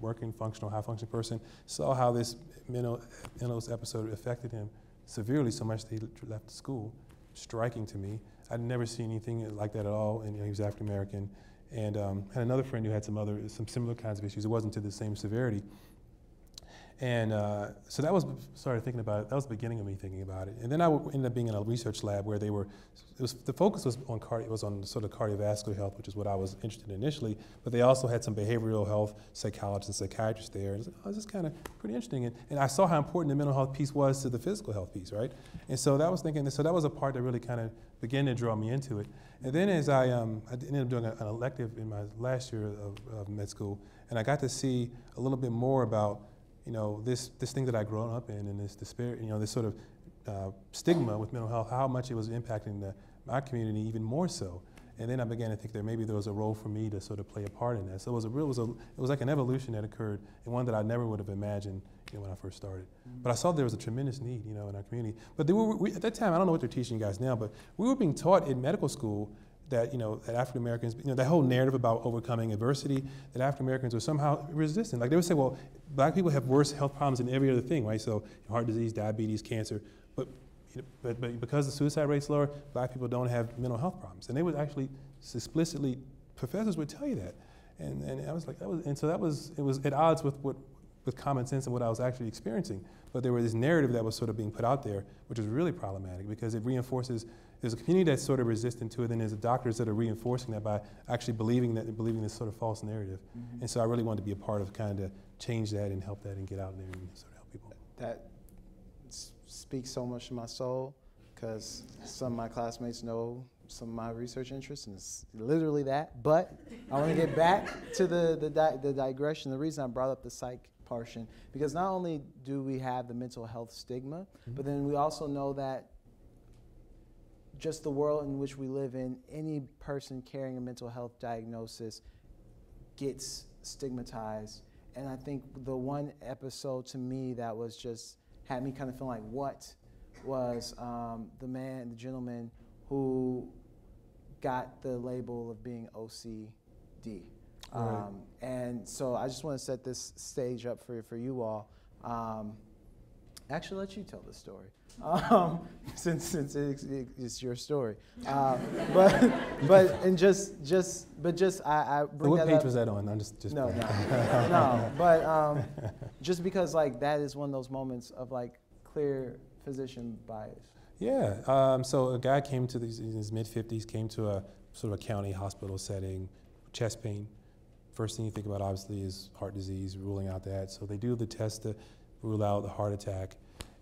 C: working, functional, high functioning person, saw how this mental illness episode affected him severely so much that he left school, striking to me. I'd never seen anything like that at all, and he was African American. And um, had another friend who had some other, some similar kinds of issues. It wasn't to the same severity. And uh, so that was, started thinking about it, that was the beginning of me thinking about it. And then I ended up being in a research lab where they were, it was, the focus was on, cardi- was on sort of cardiovascular health, which is what I was interested in initially, but they also had some behavioral health psychologists and psychiatrists there. And I was like, oh, kind of pretty interesting. And, and I saw how important the mental health piece was to the physical health piece, right? And so that was thinking, so that was a part that really kind of began to draw me into it. And then as I, um, I ended up doing an elective in my last year of, of med school, and I got to see a little bit more about you know, this, this thing that I grew up in and this despair, you know, this sort of uh, stigma with mental health, how much it was impacting the, my community even more so. And then I began to think that maybe there was a role for me to sort of play a part in that. So it was a real, it was, a, it was like an evolution that occurred and one that I never would have imagined you know, when I first started. Mm-hmm. But I saw there was a tremendous need, you know, in our community. But were, we, at that time, I don't know what they're teaching you guys now, but we were being taught in medical school that you know that African Americans, you know, that whole narrative about overcoming adversity, that African Americans are somehow resistant. Like they would say, well, black people have worse health problems than every other thing, right? So heart disease, diabetes, cancer, but you know, but, but because the suicide rate's lower, black people don't have mental health problems, and they would actually explicitly, professors would tell you that, and and I was like, that was, and so that was it was at odds with what with common sense and what I was actually experiencing. But there was this narrative that was sort of being put out there, which was really problematic because it reinforces there's a community that's sort of resistant to it, and there's the doctors that are reinforcing that by actually believing that believing this sort of false narrative. Mm-hmm. And so I really wanted to be a part of kind of change that and help that and get out there and sort of help people.
A: That speaks so much to my soul because some of my classmates know some of my research interests, and it's literally that. But I want to get back to the, the, di- the digression. The reason I brought up the psych portion, because not only do we have the mental health stigma, mm-hmm. but then we also know that just the world in which we live in, any person carrying a mental health diagnosis gets stigmatized. And I think the one episode to me that was just had me kind of feeling like, what was um, the man, the gentleman who got the label of being OCD.
C: Right.
A: Um, and so I just want to set this stage up for, for you all. Um, actually, let you tell the story. Um, since since it's, it's your story, uh, but but and just just but just I, I bring
C: what
A: that
C: page
A: up.
C: was that on? I'm just, just
A: No, no, no. But um, just because like that is one of those moments of like clear physician bias.
C: Yeah. Um, so a guy came to these in his mid 50s, came to a sort of a county hospital setting, chest pain. First thing you think about, obviously, is heart disease, ruling out that. So they do the test to rule out the heart attack.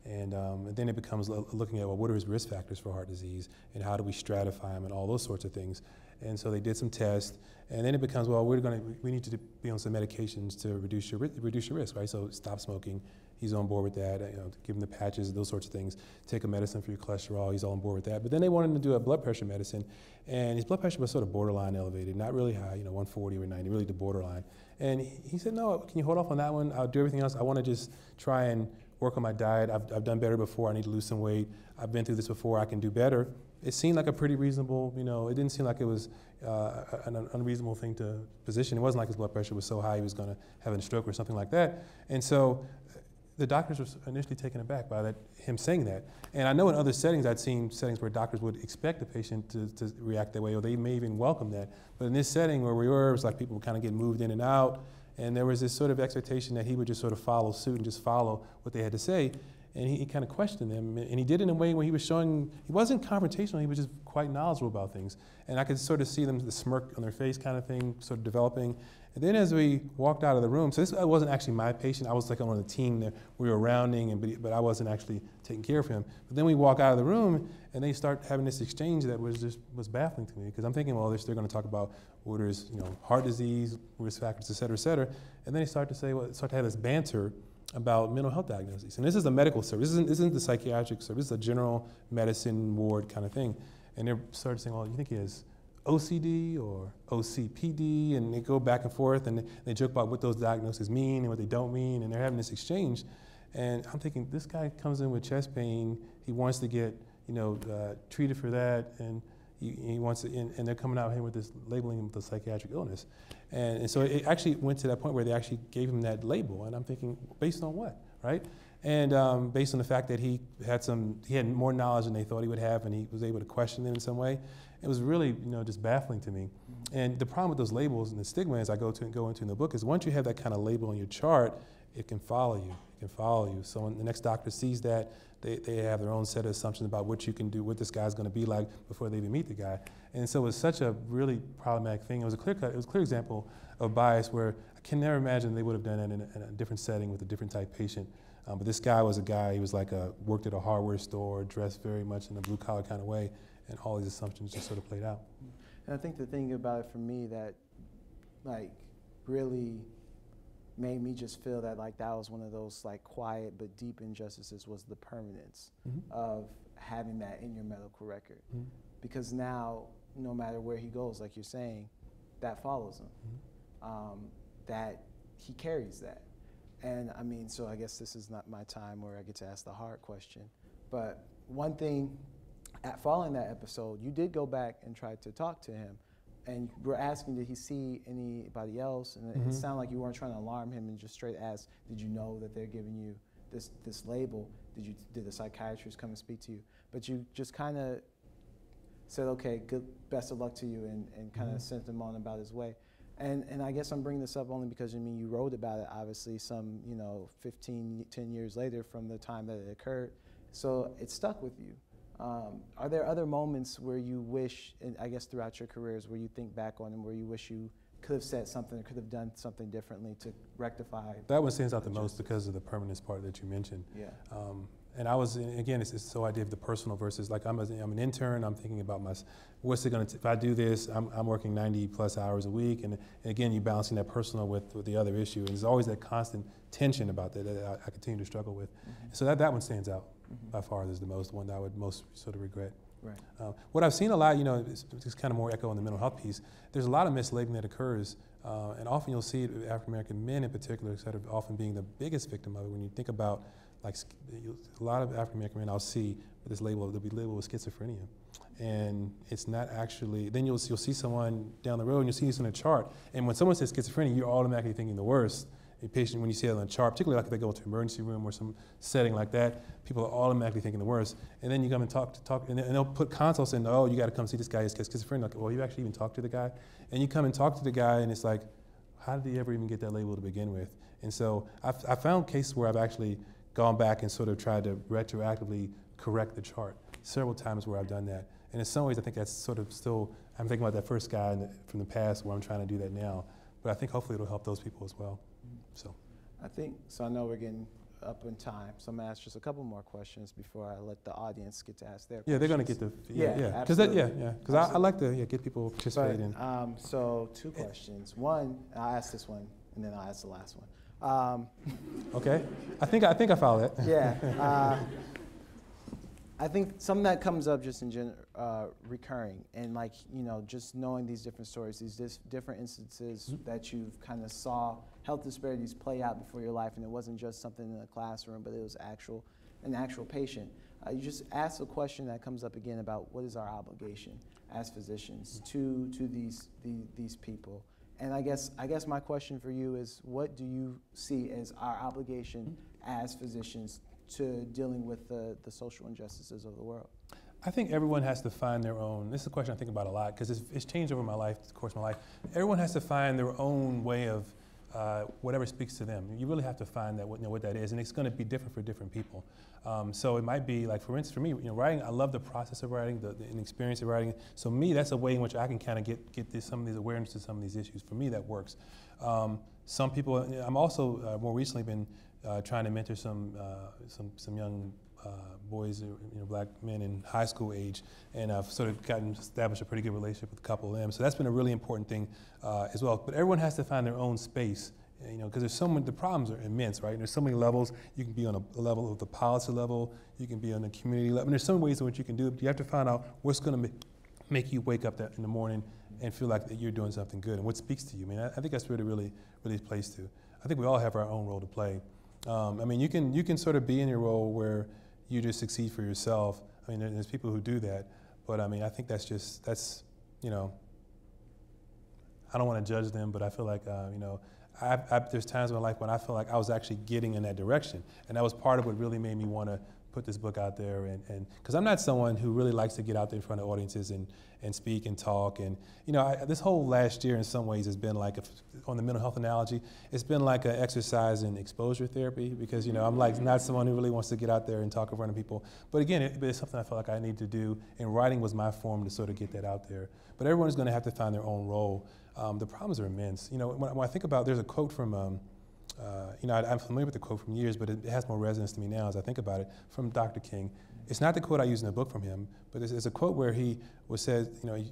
C: And, um, and then it becomes lo- looking at, well, what are his risk factors for heart disease? And how do we stratify them and all those sorts of things. And so they did some tests. And then it becomes, well, we're going to, we need to be on some medications to reduce your, reduce your risk, right? So stop smoking. He's on board with that. You know, give him the patches, those sorts of things. Take a medicine for your cholesterol. He's all on board with that. But then they wanted him to do a blood pressure medicine, and his blood pressure was sort of borderline elevated, not really high, you know, 140 or 90, really the borderline. And he said, no, can you hold off on that one? I'll do everything else. I want to just try and work on my diet. I've, I've done better before. I need to lose some weight. I've been through this before. I can do better. It seemed like a pretty reasonable, you know, it didn't seem like it was uh, an unreasonable thing to position. It wasn't like his blood pressure was so high he was going to have a stroke or something like that. And so the doctors were initially taken aback by that, him saying that. And I know in other settings, I'd seen settings where doctors would expect the patient to, to react that way, or they may even welcome that. But in this setting where we were, it was like people would kind of get moved in and out, and there was this sort of expectation that he would just sort of follow suit and just follow what they had to say. And he, he kind of questioned them, and he did it in a way where he was showing, he wasn't confrontational, he was just quite knowledgeable about things. And I could sort of see them, the smirk on their face kind of thing, sort of developing. And then as we walked out of the room, so this wasn't actually my patient, I was like on the team that we were rounding, and, but, I wasn't actually taking care of him. But then we walk out of the room, and they start having this exchange that was just was baffling to me, because I'm thinking, well, they're, they're going to talk about is, you know, heart disease, risk factors, et cetera, et cetera. And then they start to say, well, start to have this banter about mental health diagnoses. And this is a medical service, this isn't, this isn't the psychiatric service, this is a general medicine ward kind of thing. And they started saying, well, you think he has OCD or OCPD? And they go back and forth and they joke about what those diagnoses mean and what they don't mean, and they're having this exchange. And I'm thinking, this guy comes in with chest pain, he wants to get, you know, uh, treated for that, and he, he wants to, and, and they're coming out here with this labeling him with a psychiatric illness. And, and so it actually went to that point where they actually gave him that label. And I'm thinking, based on what, right? And um, based on the fact that he had some, he had more knowledge than they thought he would have, and he was able to question them in some way. It was really, you know, just baffling to me. And the problem with those labels and the stigma, as I go to go into in the book, is once you have that kind of label on your chart, it can follow you. It can follow you. So when the next doctor sees that, they, they have their own set of assumptions about what you can do, what this guy's going to be like before they even meet the guy. And so it was such a really problematic thing. It was a clear cut, it was a clear example of bias where I can never imagine they would have done it in a, in a different setting with a different type patient. Um, but this guy was a guy, he was like a, worked at a hardware store, dressed very much in a blue collar kind of way, and all these assumptions just sort of played out.
A: And I think the thing about it for me that like really made me just feel that like that was one of those like quiet but deep injustices was the permanence
C: Mhm.
A: of having that in your medical record.
C: Mhm.
A: Because now, no matter where he goes, like you're saying, that follows him. Um, that he carries that. And I mean, so I guess this is not my time where I get to ask the hard question. But one thing, at following that episode, you did go back and try to talk to him. And we're asking, did he see anybody else? And it-
C: Mhm.
A: it sounded like you weren't trying to alarm him and just straight ask, did you know that they're giving you this, this label? Did, you, did the psychiatrist come and speak to you? But you just kind of said, okay, good, best of luck to you, and, and kind of
C: Mhm.
A: sent him on about his way. And, and I guess I'm bringing this up only because I mean you wrote about it obviously some you know 15 10 years later from the time that it occurred so it stuck with you um, are there other moments where you wish and I guess throughout your careers where you think back on and where you wish you could have said something or could have done something differently to rectify
C: That one stands out the most because of the permanence part that you mentioned.
A: yeah
C: Um, and I was again, it's, it's the idea of the personal versus like I'm, a, I'm an intern. I'm thinking about my what's it going to if I do this. I'm, I'm working 90 plus hours a week, and, and again, you're balancing that personal with, with the other issue. And there's always that constant tension about that that I, I continue to struggle with.
A: Mhm.
C: So that, that one stands out
A: Mhm.
C: by far. Is the most one that I would most sort of regret.
A: right
C: Uh, what I've seen a lot, you know, is, is kind of more echo on the mental health piece. There's a lot of mislabeling that occurs, uh, and often you'll see African American men in particular, sort of often being the biggest victim of it. When you think about, like, a lot of African American men I'll see this label, they'll be labeled with schizophrenia. and it's not actually. Then you'll you'll see someone down the road, and you'll see this in a chart. And when someone says schizophrenia, you're automatically thinking the worst. A patient, when you see it on a chart, particularly like if they go to an emergency room or some setting like that, people are automatically thinking the worst. And then you come and talk to talk, and, they'll put consults in. Oh, you got to come see this guy. He's schizophrenia. Like, well, you actually even talked to the guy, and you come and talk to the guy, and it's like, how did he ever even get that label to begin with? And so I've, I found cases where I've actually gone back and sort of tried to retroactively correct the chart several times where I've done that. And in some ways, I think that's sort of still, I'm thinking about that first guy the, from the past where I'm trying to do that now. But I think hopefully it'll help those people as well. So.
A: I think, so I know we're getting up in time, so I'm gonna ask just a couple more questions before I let the audience get to ask their
C: Yeah, they're going to get the, yeah,
A: Yeah,
C: yeah. Because that, yeah, yeah. Because I, I like to yeah, get people
A: But,
C: participating.
A: um, so two questions. One, I'll ask this one, and then I'll ask the last one. Um,
C: Okay. I think, I think I follow it.
A: yeah. Uh, I think something that comes up just in gen- uh, recurring, and like you know, just knowing these different stories, these dis- different instances
C: Mhm.
A: that you've kind of saw health disparities play out before your life, and it wasn't just something in the classroom, but it was actual, an actual patient. Uh, you just ask a question that comes up again about what is our obligation as physicians to to these the, these people. And I guess I guess my question for you is, what do you see as our obligation as physicians to dealing with the, the social injustices of the world?
C: I think everyone has to find their own. This is a question I think about a lot because it's, it's changed over my life, the course of my life. Everyone has to find their own way of uh, whatever speaks to them. You really have to find that what, you know, what that is, and it's going to be different for different people. Um, so it might be like, for instance, for me, you know, writing. I love the process of writing, the, the experience of writing. So me, that's a way in which I can kind of get get this, some of these awareness to some of these issues. For me, that works. Um, some people. I'm also uh, more recently been uh, trying to mentor some uh, some some young boys, uh, you know, black men in high school age, and I've sort of gotten established a pretty good relationship with a couple of them. So that's been a really important thing uh, as well. But everyone has to find their own space, uh, you know, because there's so many. The problems are immense, right? And there's so many levels. You can be on a, level of the policy level. You can be on the community level. And there's so many ways in which you can do it. But you have to find out what's going to make you wake up that in the morning and feel like that you're doing something good and what speaks to you. I mean, I, I think that's really, really, really placed to. I think we all have our own role to play. Um, I mean, you can you can sort of be in your role where you just succeed for yourself. I mean, there's people who do that, but I mean, I think that's just that's you know. I don't want to judge them, but I feel like uh, you know, I, I, there's times in my life when I feel like I was actually getting in that direction, and that was part of what really made me want to put this book out there. And because I'm not someone who really likes to get out there in front of audiences and and speak and talk. And you know, I, this whole last year in some ways has been like, a, on the mental health analogy, it's been like an exercise in exposure therapy because you know I'm like not someone who really wants to get out there and talk in front of people. But again, it, it's something I felt like I need to do, and writing was my form to sort of get that out there. But everyone's going to have to find their own role. Um, the problems are immense. You know, when, when I think about, there's a quote from. Um, uh, you know, I, am familiar with the quote from years, but it, it, has more resonance to me now as I think about it, from Dr. King. It's not the quote I use in the book from him, but it's, there's a quote where he was said, you know,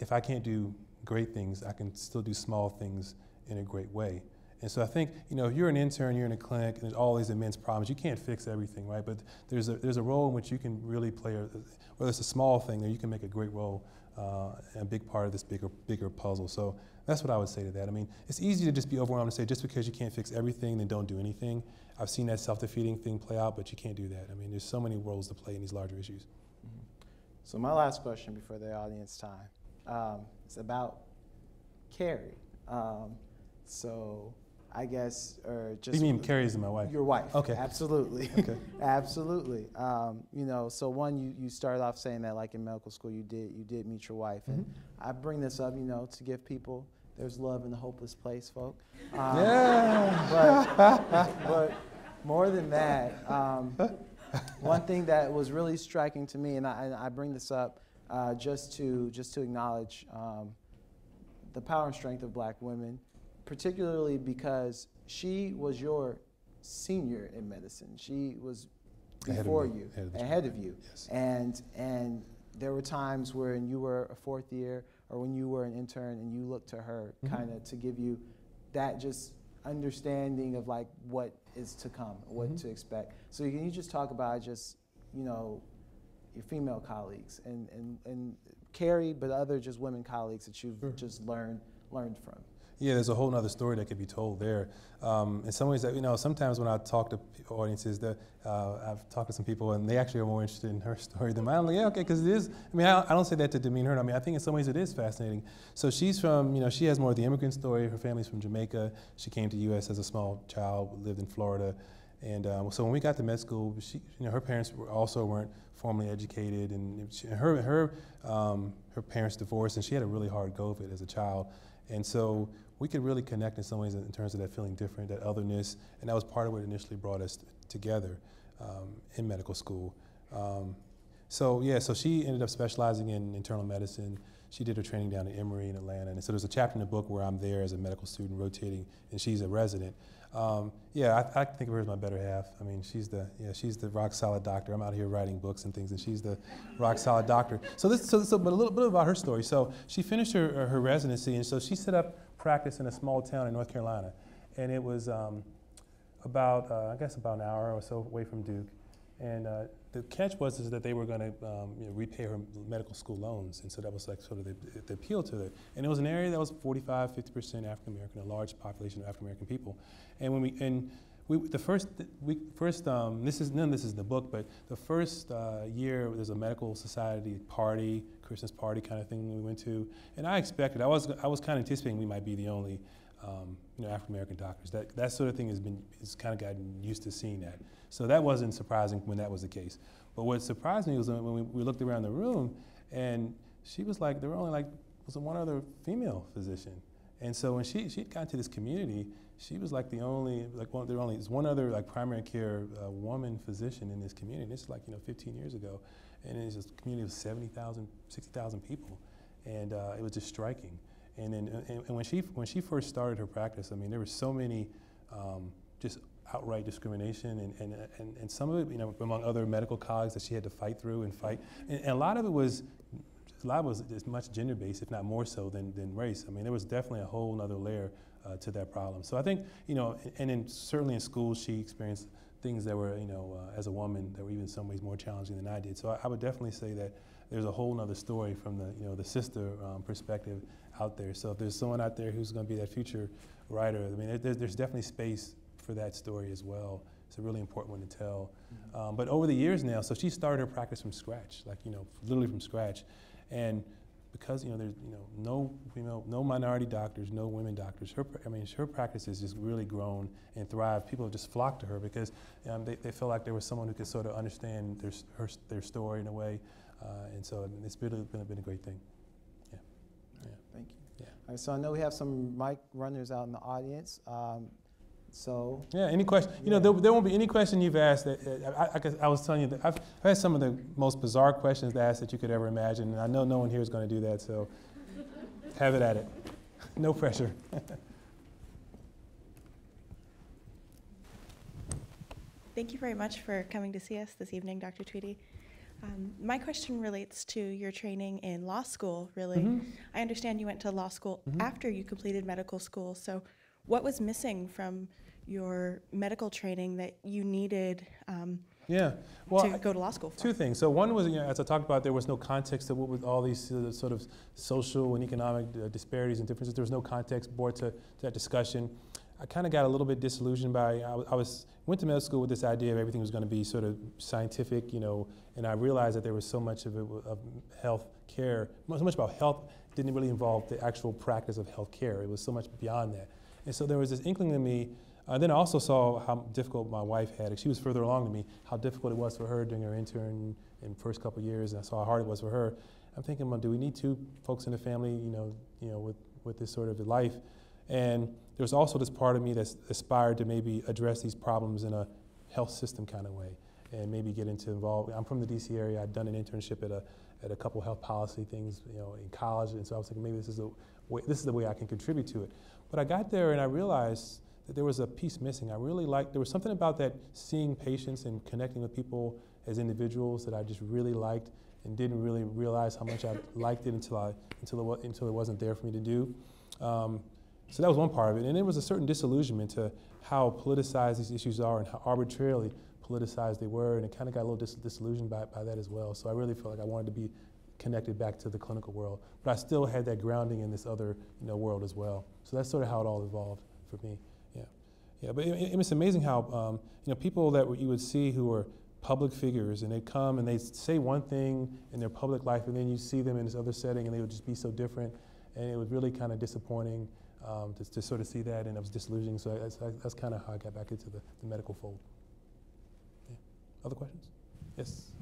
C: if I can't do great things, I can still do small things in a great way. And so I think, you know, if you're an intern, you're in a clinic, and there's all these immense problems, you can't fix everything, right? But there's a, there's a role in which you can really play, a, whether it's a small thing, or you can make a great role, uh, and a big part of this bigger, bigger puzzle. So that's what I would say to that. I mean, it's easy to just be overwhelmed and say, just because you can't fix everything, then don't do anything. I've seen that self-defeating thing play out, but you can't do that. I mean, there's so many roles to play in these larger issues.
A: Mm-hmm. So my last question before the audience time um, is about Carrie. Um, so I guess, or just.
C: You mean Carrie is my wife?
A: Your wife.
C: Okay.
A: Absolutely.
C: Okay.
A: Absolutely. Um, you know, so one, you, you started off saying that like in medical school you did you did meet your wife, and
C: Mhm.
A: I bring this up, you know, to give people there's love in the hopeless place, folk. Um,
C: yeah.
A: But, but more than that, um, one thing that was really striking to me, and I, and I bring this up uh, just to just to acknowledge um, the power and strength of Black women, particularly because she was your senior in medicine. She was before
C: me,
A: you,
C: ahead of
A: ahead of you,
C: Yes.
A: and and there were times when you were a fourth year or when you were an intern and you looked to her
C: Mhm.
A: kind of to give you that just understanding of like what is to come, what
C: Mhm.
A: to expect. So can you just talk about just you know your female colleagues and and and Carrie, but other just women colleagues that you've
C: Sure.
A: just learned learned from.
C: Yeah, there's a whole other story that could be told there. Um, in some ways, that you know, sometimes when I talk to audiences, that uh, I've talked to some people, and they actually are more interested in her story than mine. I'm like, yeah, okay, because it is. I mean, I, I don't say that to demean her. I mean, I think in some ways it is fascinating. So she's from, you know, she has more of the immigrant story. Her family's from Jamaica. She came to the U.S. as a small child, lived in Florida, and um, so when we got to med school, she, you know, her parents were also weren't formally educated, and she, her her um, her parents divorced, and she had a really hard go of it as a child. And so we could really connect in some ways in terms of that feeling different, that otherness, and that was part of what initially brought us together um, in medical school. Um, so yeah, so she ended up specializing in internal medicine. She did her training down at Emory in Atlanta, and so there's a chapter in the book where I'm there as a medical student rotating, and she's a resident. Um, yeah, I, I think of her as my better half. I mean, she's the yeah, she's the rock solid doctor. I'm out here writing books and things, and she's the rock solid doctor. So this, so, so but a little bit about her story. So she finished her her residency, and so she set up practice in a small town in North Carolina, and it was um, about uh, I guess about an hour or so away from Duke. And uh, the catch was is that they were going to um, you know, repay her medical school loans, and so that was like sort of the, the appeal to it. And it was an area that was 45, 50 percent African American, a large population of African American people. And when we and we, the first we first um, this is none of this is in the book, but the first uh, year there's a medical society party, Christmas party kind of thing we went to, and I expected I was I was kind of anticipating we might be the only um, you know African American doctors. That that sort of thing has been has kind of gotten used to seeing that. So that wasn't surprising when that was the case. But what surprised me was when we, we looked around the room, and she was like, there were only like was one other female physician. And so when she she got to this community, she was like the only like one, there only was one other like primary care uh, woman physician in this community. And this is like you know 15 years ago, and it's a community of 70,000, 60,000 people, and uh, it was just striking. And then and, and when she when she first started her practice, I mean there were so many um, just outright discrimination and, and, and, and some of it, you know, among other medical colleagues that she had to fight through and fight. And, and a lot of it was, a lot was as much gender based, if not more so than, than race. I mean, there was definitely a whole other layer uh, to that problem. So I think, you know, and in, certainly in school, she experienced things that were, you know, uh, as a woman, that were even in some ways more challenging than I did. So I, I would definitely say that there's a whole other story from the, you know, the sister um, perspective out there. So if there's someone out there who's going to be that future writer, I mean, there's, there's definitely space for that story as well. It's a really important one to tell. Mm-hmm. Um, but over the years now, so she started her practice from scratch, like you know, literally from scratch, and because you know there's you know no female, no minority doctors, no women doctors. Her, I mean, her practice has just really grown and thrived. People have just flocked to her because um, they, they felt like there was someone who could sort of understand their her, their story in a way, uh, and so it's really been, been a great thing. Yeah.
A: yeah. Thank you.
C: Yeah.
A: All right, so I know we have some mic runners out in the audience. Um, so
C: yeah, any question? You know, there, there, won't be any question you've asked that uh, I, I, I, was telling you that I've, I've, had some of the most bizarre questions to ask that you could ever imagine, and I know no one here is going to do that. So have it at it. No pressure.
D: Thank you very much for coming to see us this evening, Dr. Tweedy. Um, my question relates to your training in law school, really. Mm-hmm. I understand you went to law school mm-hmm. after you completed medical school. So, what was missing from your medical training that you needed um,
C: yeah. well,
D: to go to law school for?
C: Two things. So one was, you know, as I talked about, there was no context to what was all these uh, sort of social and economic uh, disparities and differences. There was no context brought to, to that discussion. I kind of got a little bit disillusioned by, I, I was, went to medical school with this idea of everything was going to be sort of scientific, you know, and I realized that there was so much of it of health care, so much about health didn't really involve the actual practice of health care. It was so much beyond that. And so there was this inkling in me. Uh, then I also saw how difficult my wife had it. She was further along than me, how difficult it was for her during her intern in first couple years, and I saw how hard it was for her. I'm thinking, well, do we need two folks in the family, you know, you know, with, with this sort of life? And there was also this part of me that aspired to maybe address these problems in a health system kind of way, and maybe get into involved. I'm from the D.C. area. I'd done an internship at a at a couple health policy things, you know, in college, and so I was thinking maybe this is a way, this is the way I can contribute to it. But I got there and I realized that there was a piece missing. I really liked, there was something about that seeing patients and connecting with people as individuals that I just really liked and didn't really realize how much I liked it until, I, until, it, until it wasn't there for me to do. Um, so that was one part of it. And there was a certain disillusionment to how politicized these issues are and how arbitrarily politicized they were. And it kind of got a little dis- disillusioned by, by that as well. So I really felt like I wanted to be connected back to the clinical world. But I still had that grounding in this other you know, world as well. So that's sort of how it all evolved for me. Yeah, yeah. But it, it, it's amazing how um, you know people that you would see who are public figures and they come and they say one thing in their public life and then you see them in this other setting and they would just be so different and it was really kind of disappointing um, to, to, sort of see that and it was disillusioning so that's, that's kind of how I got back into the, the medical fold. Yeah. Other questions? Yes.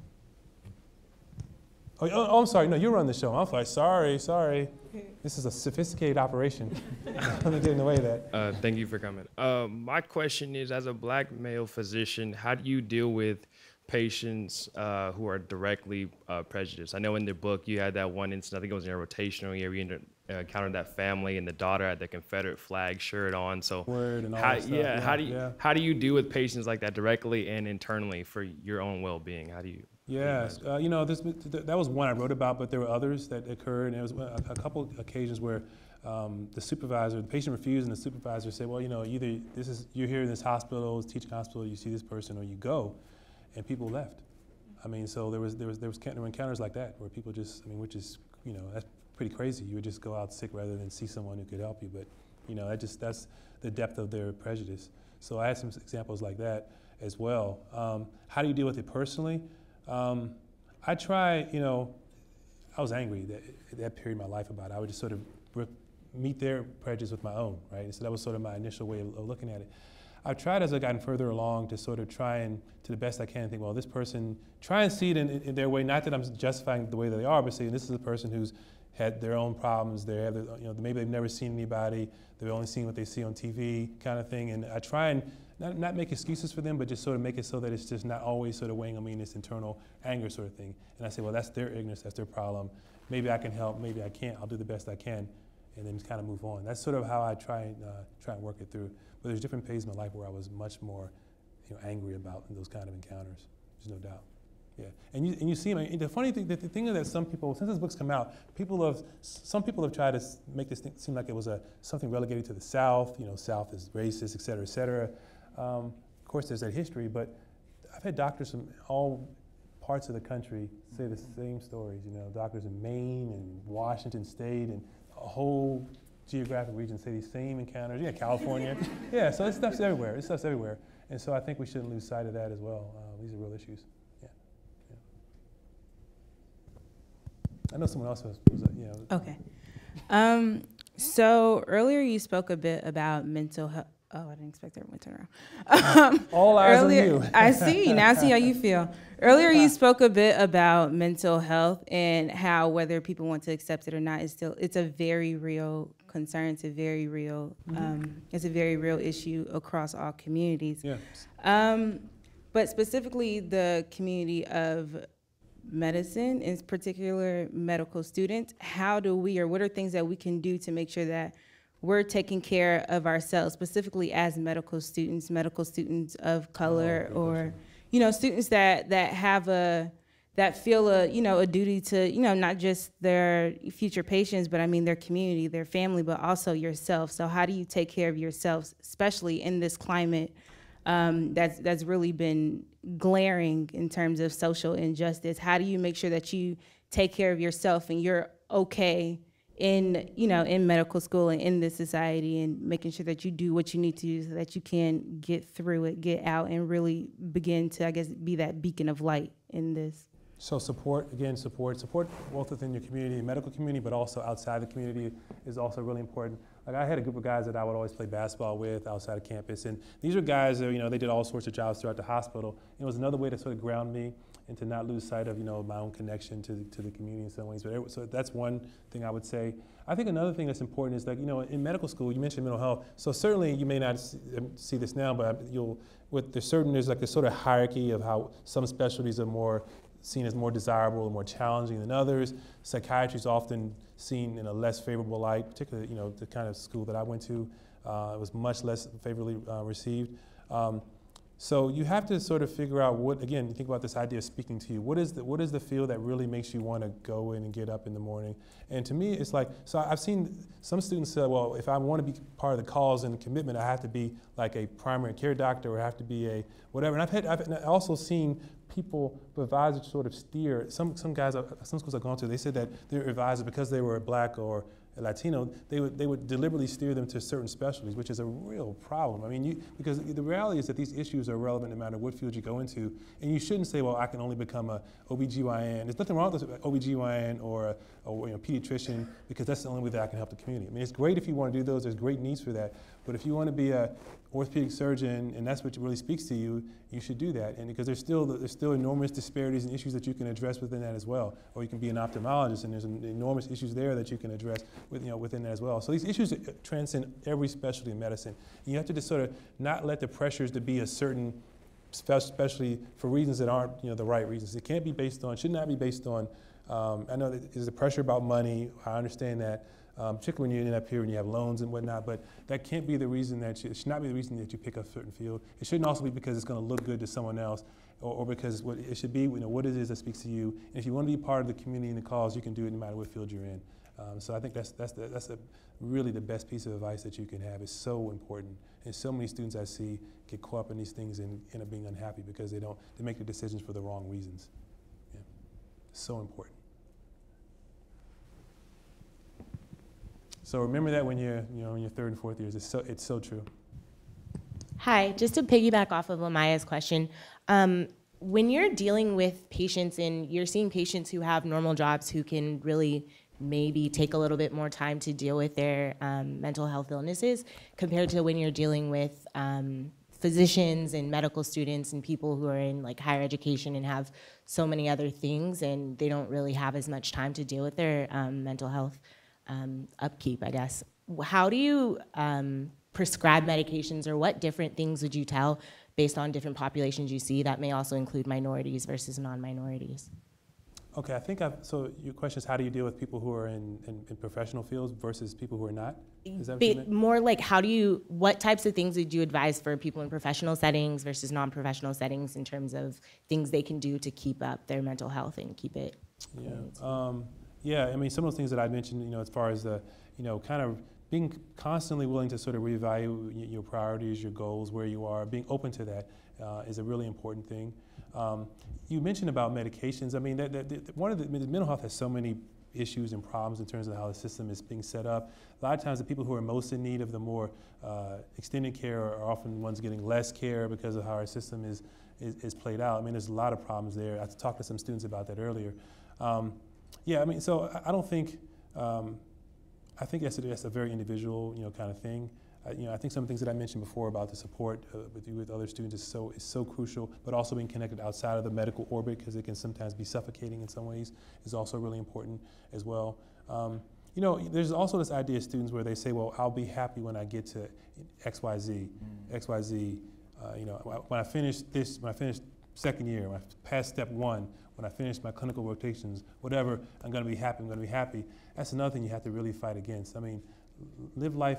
C: Oh, oh, I'm sorry. No, you run the show. I'm like, sorry, sorry. This is a sophisticated operation. I'm getting away with that.
E: Uh, thank you for coming. Uh, my question is, as a black male physician, how do you deal with patients uh, who are directly uh, prejudiced? I know in the book you had that one incident. I think it was in a rotational year. You encountered that family and the daughter had the Confederate flag shirt on. So,
C: Word and all
E: how,
C: that stuff.
E: yeah, how do you
C: yeah.
E: how do you deal with patients like that directly and internally for your own well-being? How do you?
C: Yes, uh, you know, this, th- that was one I wrote about, but there were others that occurred, and there was a, a couple occasions where um, the supervisor, the patient refused, and the supervisor said, "Well, you know, either this is you're here in this hospital, this teaching hospital, you see this person, or you go," and people left. I mean, so there was there was there was there were encounters like that where people just, I mean, which is you know that's pretty crazy. You would just go out sick rather than see someone who could help you, but you know that just that's the depth of their prejudice. So I had some examples like that as well. Um, how do you deal with it personally? Um, I try, you know, I was angry that, that period of my life about it. I would just sort of meet their prejudice with my own, right? So that was sort of my initial way of, of looking at it. I've tried as I've gotten further along to sort of try and, to the best I can, think, well, this person, try and see it in, in their way. Not that I'm justifying the way that they are, but saying this is a person who's had their own problems. They have, you know, maybe they've never seen anybody. They've only seen what they see on TV, kind of thing. And I try and not, not make excuses for them, but just sort of make it so that it's just not always sort of weighing on me in this internal anger sort of thing. And I say, well, that's their ignorance, that's their problem. Maybe I can help, maybe I can't. I'll do the best I can, and then kind of move on. That's sort of how I try and uh, try and work it through. But there's different phases in my life where I was much more, you know, angry about those kind of encounters. There's no doubt. Yeah, and you, and you see, the funny thing, the, the thing is that some people, since this book's come out, people have, some people have tried to make this seem like it was a something relegated to the South. You know, South is racist, et cetera, et cetera. Um, of course, there's that history, but I've had doctors from all parts of the country say the same stories. You know, doctors in Maine and Washington State and a whole geographic region say these same encounters. Yeah, California. yeah, so this stuff's everywhere. This stuff's everywhere, and so I think we shouldn't lose sight of that as well. Uh, these are real issues. Yeah. yeah. I know someone else was, was a, you know.
F: Okay. Um, so earlier you spoke a bit about mental health. Oh, I didn't expect everyone to turn around. Um,
C: All eyes
F: earlier,
C: on you.
F: I see. Now I see how you feel. Earlier, you spoke a bit about mental health and how whether people want to accept it or not is still it's a very real concern. It's a very real um, it's a very real issue across all communities.
C: Yeah.
F: Um, but specifically, the community of medicine, in particular medical students, how do we, or what are things that we can do to make sure that we're taking care of ourselves, specifically as medical students, medical students of color,
C: good
F: or you know, students that that have a that feel a you know a duty to you know not just their future patients, but I mean their community, their family, but also yourself. So how do you take care of yourselves, especially in this climate? um, that's that's really been glaring in terms of social injustice. How do you make sure that you take care of yourself and you're okay in you know in medical school and in this society and making sure that you do what you need to do so that you can get through it, get out and really begin to I guess be that beacon of light in this.
C: So support, again, support, support both within your community, medical community, but also outside the community is also really important. Like I had a group of guys that I would always play basketball with outside of campus, and these were guys that you know they did all sorts of jobs throughout the hospital. And it was another way to sort of ground me and to not lose sight of you know my own connection to to the community in some ways. But it, so that's one thing I would say. I think another thing that's important is that you know in medical school you mentioned mental health. So certainly you may not see, um, see this now, but you'll with there's certain there's like a sort of hierarchy of how some specialties are more seen as more desirable and more challenging than others. Psychiatry is often seen in a less favorable light, particularly you know the kind of school that I went to. Uh, it was much less favorably uh, received. Um, So you have to sort of figure out what, again, you think about this idea of speaking to you. What is the, what is the field that really makes you want to go in and get up in the morning? And to me, it's like, so I've seen some students say, well, if I want to be part of the cause and commitment, I have to be like a primary care doctor or I have to be a whatever. And I've, had, I've also seen people, advisors sort of steer. Some, some guys, uh, some schools I've gone to, they said that their advisors, because they were a black or Latino, they would, they would deliberately steer them to certain specialties, which is a real problem. I mean, you, because the reality is that these issues are relevant no matter what field you go into. And you shouldn't say, well, I can only become a OBGYN. There's nothing wrong with OBGYN or a, a you know, pediatrician because that's the only way that I can help the community. I mean, it's great if you want to do those. There's great needs for that. But if you want to be a orthopedic surgeon and that's what really speaks to you, you should do that. And because there's still there's still enormous disparities and issues that you can address within that as well. Or you can be an ophthalmologist and there's enormous issues there that you can address with, you know, within that as well. So these issues transcend every specialty in medicine. And you have to just sort of not let the pressures to be a certain specialty for reasons that aren't you know the right reasons. It can't be based on should not be based on. Um, I know there's a pressure about money. I understand that um, particularly when you end up here and you have loans and whatnot. But that can't be the reason that you, it should not be the reason that you pick a certain field. It shouldn't also be because it's going to look good to someone else, or, or, because what it should be, you know, what it is that speaks to you. And if you want to be part of the community and the cause, you can do it no matter what field you're in. Um, so I think that's that's the, that's really the best piece of advice that you can have. It's so important. And so many students I see get caught up in these things and end up being unhappy because they don't they make the decisions for the wrong reasons. Yeah. So important. So remember that when you're, you know, in your third and fourth years. It's so, it's so true.
G: Hi, just to piggyback off of Amaya's question, um, when you're dealing with patients and you're seeing patients who have normal jobs who can really maybe take a little bit more time to deal with their um, mental health illnesses compared to when you're dealing with um, physicians and medical students and people who are in like higher education and have so many other things and they don't really have as much time to deal with their um, mental health um, upkeep, I guess. How do you um, prescribe medications, or what different things would you tell based on different populations you see? That may also include minorities versus non-minorities.
C: Okay, I think I've, so. Your question is how do you deal with people who are in, in, in professional fields versus people who are not? Is that
G: Be, more like how do you? What types of things would you advise for people in professional settings versus non-professional settings in terms of things they can do to keep up their mental health and keep it?
C: Yeah. Um, yeah, I mean, some of those things that I mentioned, you know, as far as the, you know, kind of being constantly willing to sort of reevaluate your priorities, your goals, where you are, being open to that uh, is a really important thing. Um, you mentioned about medications. I mean, that, that, that one of the mental health has so many issues and problems in terms of how the system is being set up. A lot of times, the people who are most in need of the more uh, extended care are often ones getting less care because of how our system is, is, is played out. I mean, there's a lot of problems there. I talked to some students about that earlier. Um, yeah, I mean, so I, don't think, um, I think that's a, that's a very individual, you know, kind of thing. Uh, you know, I think some of the things that I mentioned before about the support uh, with you with other students is so is so crucial. But also being connected outside of the medical orbit because it can sometimes be suffocating in some ways is also really important as well. Um, you know, there's also this idea of students where they say, "Well, I'll be happy when I get to X, Y, Z, mm. X, Y, Z." Uh, you know, when I finish this, when I finish second year, when I pass step one, when I finish my clinical rotations, whatever, I'm going to be happy, I'm going to be happy. That's another thing you have to really fight against. I mean, live life,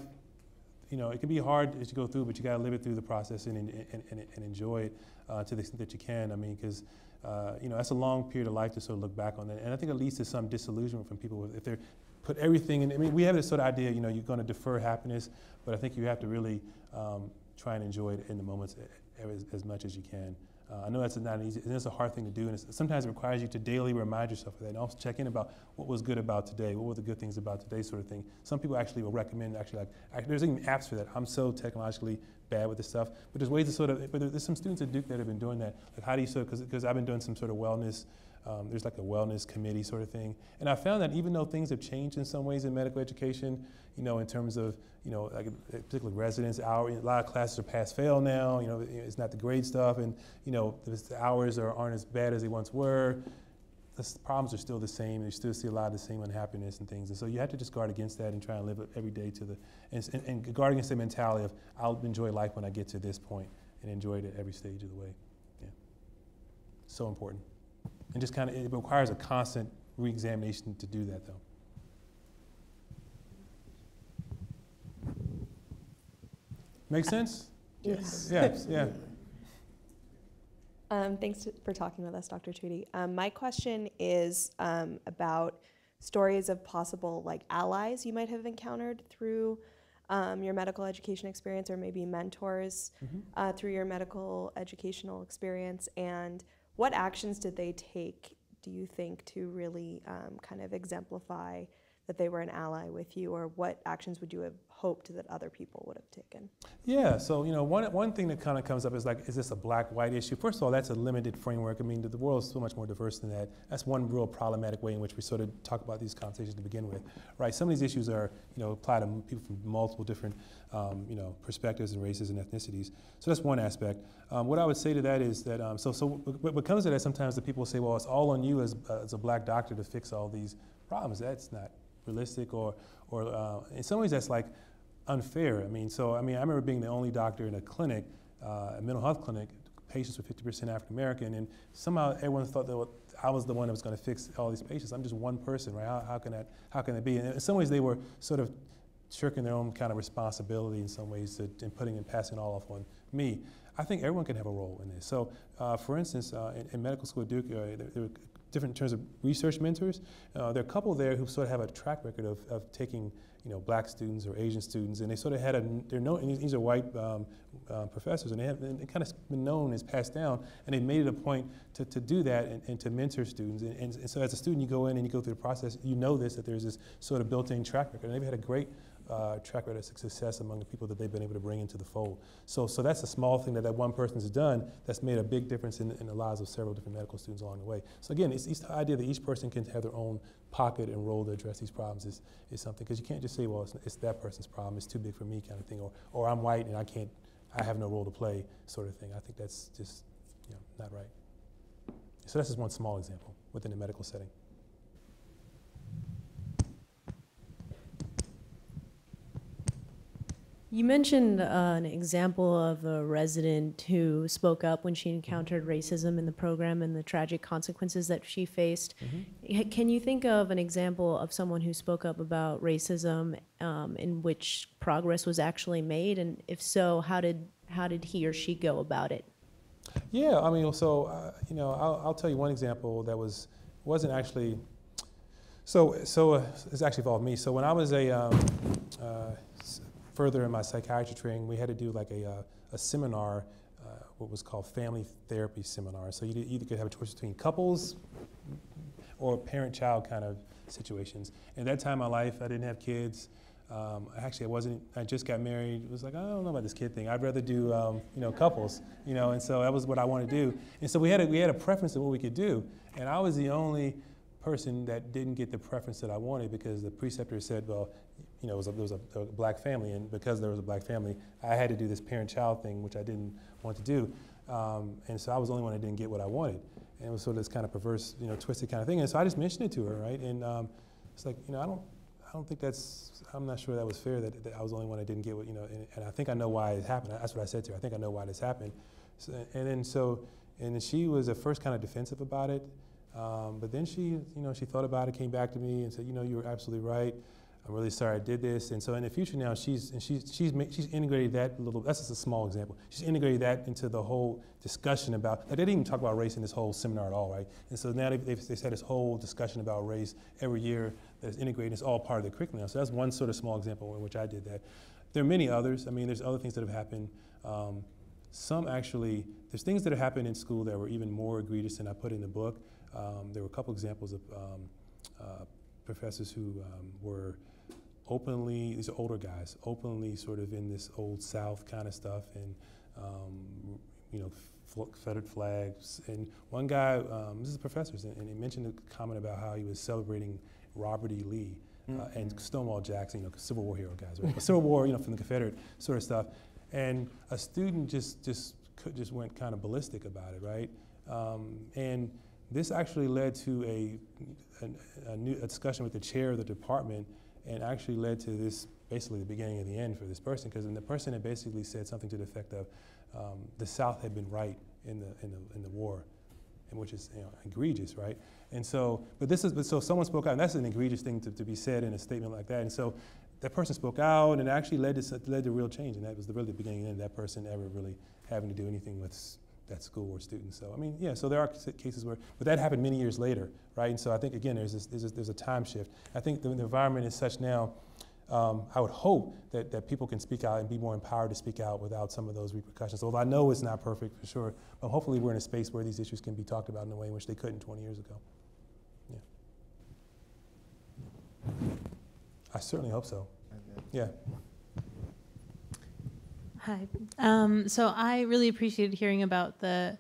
C: you know, it can be hard as you go through, but you got to live it through the process and, and, and, and enjoy it uh, to the extent that you can. I mean, because, uh, you know, that's a long period of life to sort of look back on that. And I think it leads to some disillusionment from people if they're put everything in. I mean, we have this sort of idea, you know, you're going to defer happiness, but I think you have to really um, try and enjoy it in the moments as, as much as you can. Uh, I know that's not easy, and it's a hard thing to do, and sometimes it requires you to daily remind yourself of that, and also check in about what was good about today, what were the good things about today, sort of thing. Some people actually will recommend actually like there's even apps for that. I'm so technologically bad with this stuff, but there's ways to sort of. But there's some students at Duke that have been doing that. Like how do you sort of because I've been doing some sort of wellness. Um, there's like a wellness committee sort of thing, and I found that even though things have changed in some ways in medical education, you know, in terms of you know, like particularly residents, hour, a lot of classes are pass fail now. You know, it's not the grade stuff, and you know, the hours are, aren't as bad as they once were. The problems are still the same. You still see a lot of the same unhappiness and things, and so you have to just guard against that and try and live every day to the and, and, and guard against the mentality of I'll enjoy life when I get to this point and enjoy it at every stage of the way. Yeah, so important, and just kind of it requires a constant reexamination to do that, though. Make sense?
G: Yes.
C: Yes, yeah.
H: Um, thanks to, for talking with us, Dr. Tweedy. Um, my question is um, about stories of possible like allies you might have encountered through um, your medical education experience, or maybe mentors uh, through your medical educational experience, and what actions did they take? Do you think to really um, kind of exemplify that they were an ally with you, or what actions would you have hoped that other people would have taken?
C: Yeah, so you know, one, one thing that kind of comes up is like, is this a black-white issue? First of all, that's a limited framework. I mean, the, world is so much more diverse than that. That's one real problematic way in which we sort of talk about these conversations to begin with, right? Some of these issues are, you know, apply to people from multiple different, um, you know, perspectives and races and ethnicities. So that's one aspect. Um, what I would say to that is that, um, so, so what, what comes to that sometimes the people say, well, it's all on you as, uh, as a black doctor to fix all these problems. That's not realistic or, or uh, in some ways that's like unfair. I mean, so I mean, I remember being the only doctor in a clinic, uh, a mental health clinic, patients were 50% African American, and somehow everyone thought that I was the one that was going to fix all these patients. I'm just one person, right? How, how can that? How can that be? And in some ways, they were sort of shirking their own kind of responsibility in some ways to, and putting and passing all off on me. I think everyone can have a role in this. So, uh, for instance, uh, in, in, medical school at Duke, uh, there, there, were different terms of research mentors. Uh, there are a couple there who sort of have a track record of, of taking you know, black students or Asian students, and they sort of had a, they're known, and these are white um, uh, professors, and they have they kind of been known as passed down, and they made it a point to, to do that and, and to mentor students. And, and, and, so as a student, you go in and you go through the process, you know this, that there's this sort of built-in track record, and they've had a great uh, track record of success among the people that they've been able to bring into the fold. So, so that's a small thing that that one person has done that's made a big difference in, in the lives of several different medical students along the way. So again, it's, it's the idea that each person can have their own pocket and role to address these problems is, is something, because you can't just say, well, it's, it's, that person's problem, it's too big for me kind of thing, or, or I'm white and I can't, I have no role to play sort of thing. I think that's just you know, not right. So that's just one small example within the medical setting.
I: You mentioned uh, an example of a resident who spoke up when she encountered racism in the program and the tragic consequences that she faced. Mm-hmm. Can you think of an example of someone who spoke up about racism um, in which progress was actually made, and if so, how did how did he or she go about it?
C: Yeah, I mean, so uh, you know, I'll, I'll, tell you one example that was wasn't actually. So so uh, it's actually involved me. So when I was a um, uh, further in my psychiatry training, we had to do like a, uh, a seminar, uh, what was called family therapy seminar. So you either could have a choice between couples or parent-child kind of situations. At that time in my life, I didn't have kids. Um, actually, I wasn't. I just got married. It was like I don't know about this kid thing. I'd rather do um, you know couples, you know. And so that was what I wanted to do. And so we had a, we had a preference of what we could do. And I was the only person that didn't get the preference that I wanted because the preceptor said, well, you know, was a, there was a, a, black family, and because there was a black family, I had to do this parent-child thing, which I didn't want to do. Um, and so I was the only one that didn't get what I wanted. And it was sort of this kind of perverse, you know, twisted kind of thing. And so I just mentioned it to her, right? And um, it's like, you know, I don't, I don't think that's, I'm not sure that was fair that, that I was the only one that didn't get what, you know, and, and, I think I know why it happened. That's what I said to her. I think I know why this happened. So, and then so, and then she was at first kind of defensive about it. Um, but then she, you know, she thought about it, came back to me and said, you know, you were absolutely right. I'm really sorry I did this. And so in the future now, she's and she's she's she's integrated that little. That's just a small example. She's integrated that into the whole discussion about. Like they didn't even talk about race in this whole seminar at all, right? And so now they've, they've, they've had this whole discussion about race every year that's integrated. It's all part of the curriculum. So that's one sort of small example in which I did that. There are many others. I mean, there's other things that have happened. Um, some actually, there's things that have happened in school that were even more egregious than I put in the book. Um, there were a couple examples of um, uh, professors who um, were openly, these are older guys, openly sort of in this old South kind of stuff and, um, you know, Confederate flags. And one guy, um, this is professors, and, and, he mentioned a comment about how he was celebrating Robert E. Lee uh, mm-hmm. and Stonewall Jackson, you know, Civil War hero guys, right? Civil War, you know, from the Confederate sort of stuff. And a student just, just, could, just went kind of ballistic about it, right? Um, and this actually led to a, a, a, new, a discussion with the chair of the department and actually led to this basically the beginning of the end for this person because the person had basically said something to the effect of um, the South had been right in the, in the, in the war, and which is you know, egregious, right? And so, but this is, but so someone spoke out, and that's an egregious thing to, to be said in a statement like that. And so that person spoke out, and it actually led to, led to real change, and that was the, really the beginning of that person ever really having to do anything with that school or student. So I mean, yeah. So there are cases where, but that happened many years later, right? And so I think again, there's this, there's, a, there's a time shift. I think the, the environment is such now. Um, I would hope that, that people can speak out and be more empowered to speak out without some of those repercussions. Although I know it's not perfect for sure, but hopefully we're in a space where these issues can be talked about in a way in which they couldn't 20 years ago. Yeah. I certainly hope so. Yeah.
J: Hi. Um, so I really appreciated hearing about the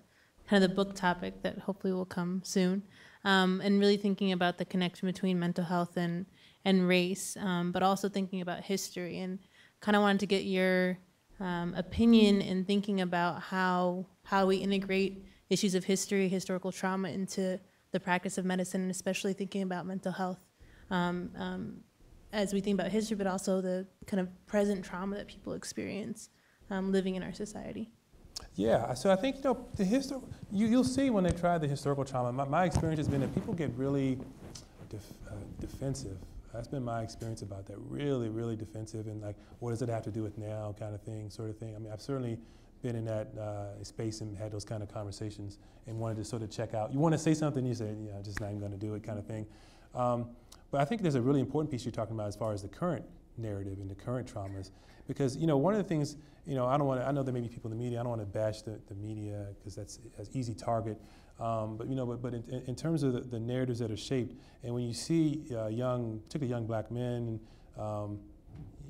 J: kind of the book topic that hopefully will come soon, um, and really thinking about the connection between mental health and and race, um, but also thinking about history and kind of wanted to get your um, opinion in thinking about how how we integrate issues of history, historical trauma into the practice of medicine, and especially thinking about mental health um, um, as we think about history, but also the kind of present trauma that people experience um, living in our society.
C: Yeah, so I think you know the histor- you, you'll see when they try the historical trauma. My, my experience has been that people get really def- uh, defensive. That's been my experience about that. Really, really defensive and like, what does it have to do with now, kind of thing, sort of thing. I mean, I've certainly been in that uh, space and had those kind of conversations and wanted to sort of check out. You want to say something, you say, yeah, I'm just not even going to do it, kind of thing. Um, but I think there's a really important piece you're talking about as far as the current narrative and the current traumas. Because, you know, one of the things, you know, I don't want to, I know there may be people in the media, I don't want to bash the, the media because that's an easy target. Um, but, you know, but, but in, in terms of the, the, narratives that are shaped, and when you see uh, young, particularly young black men, um,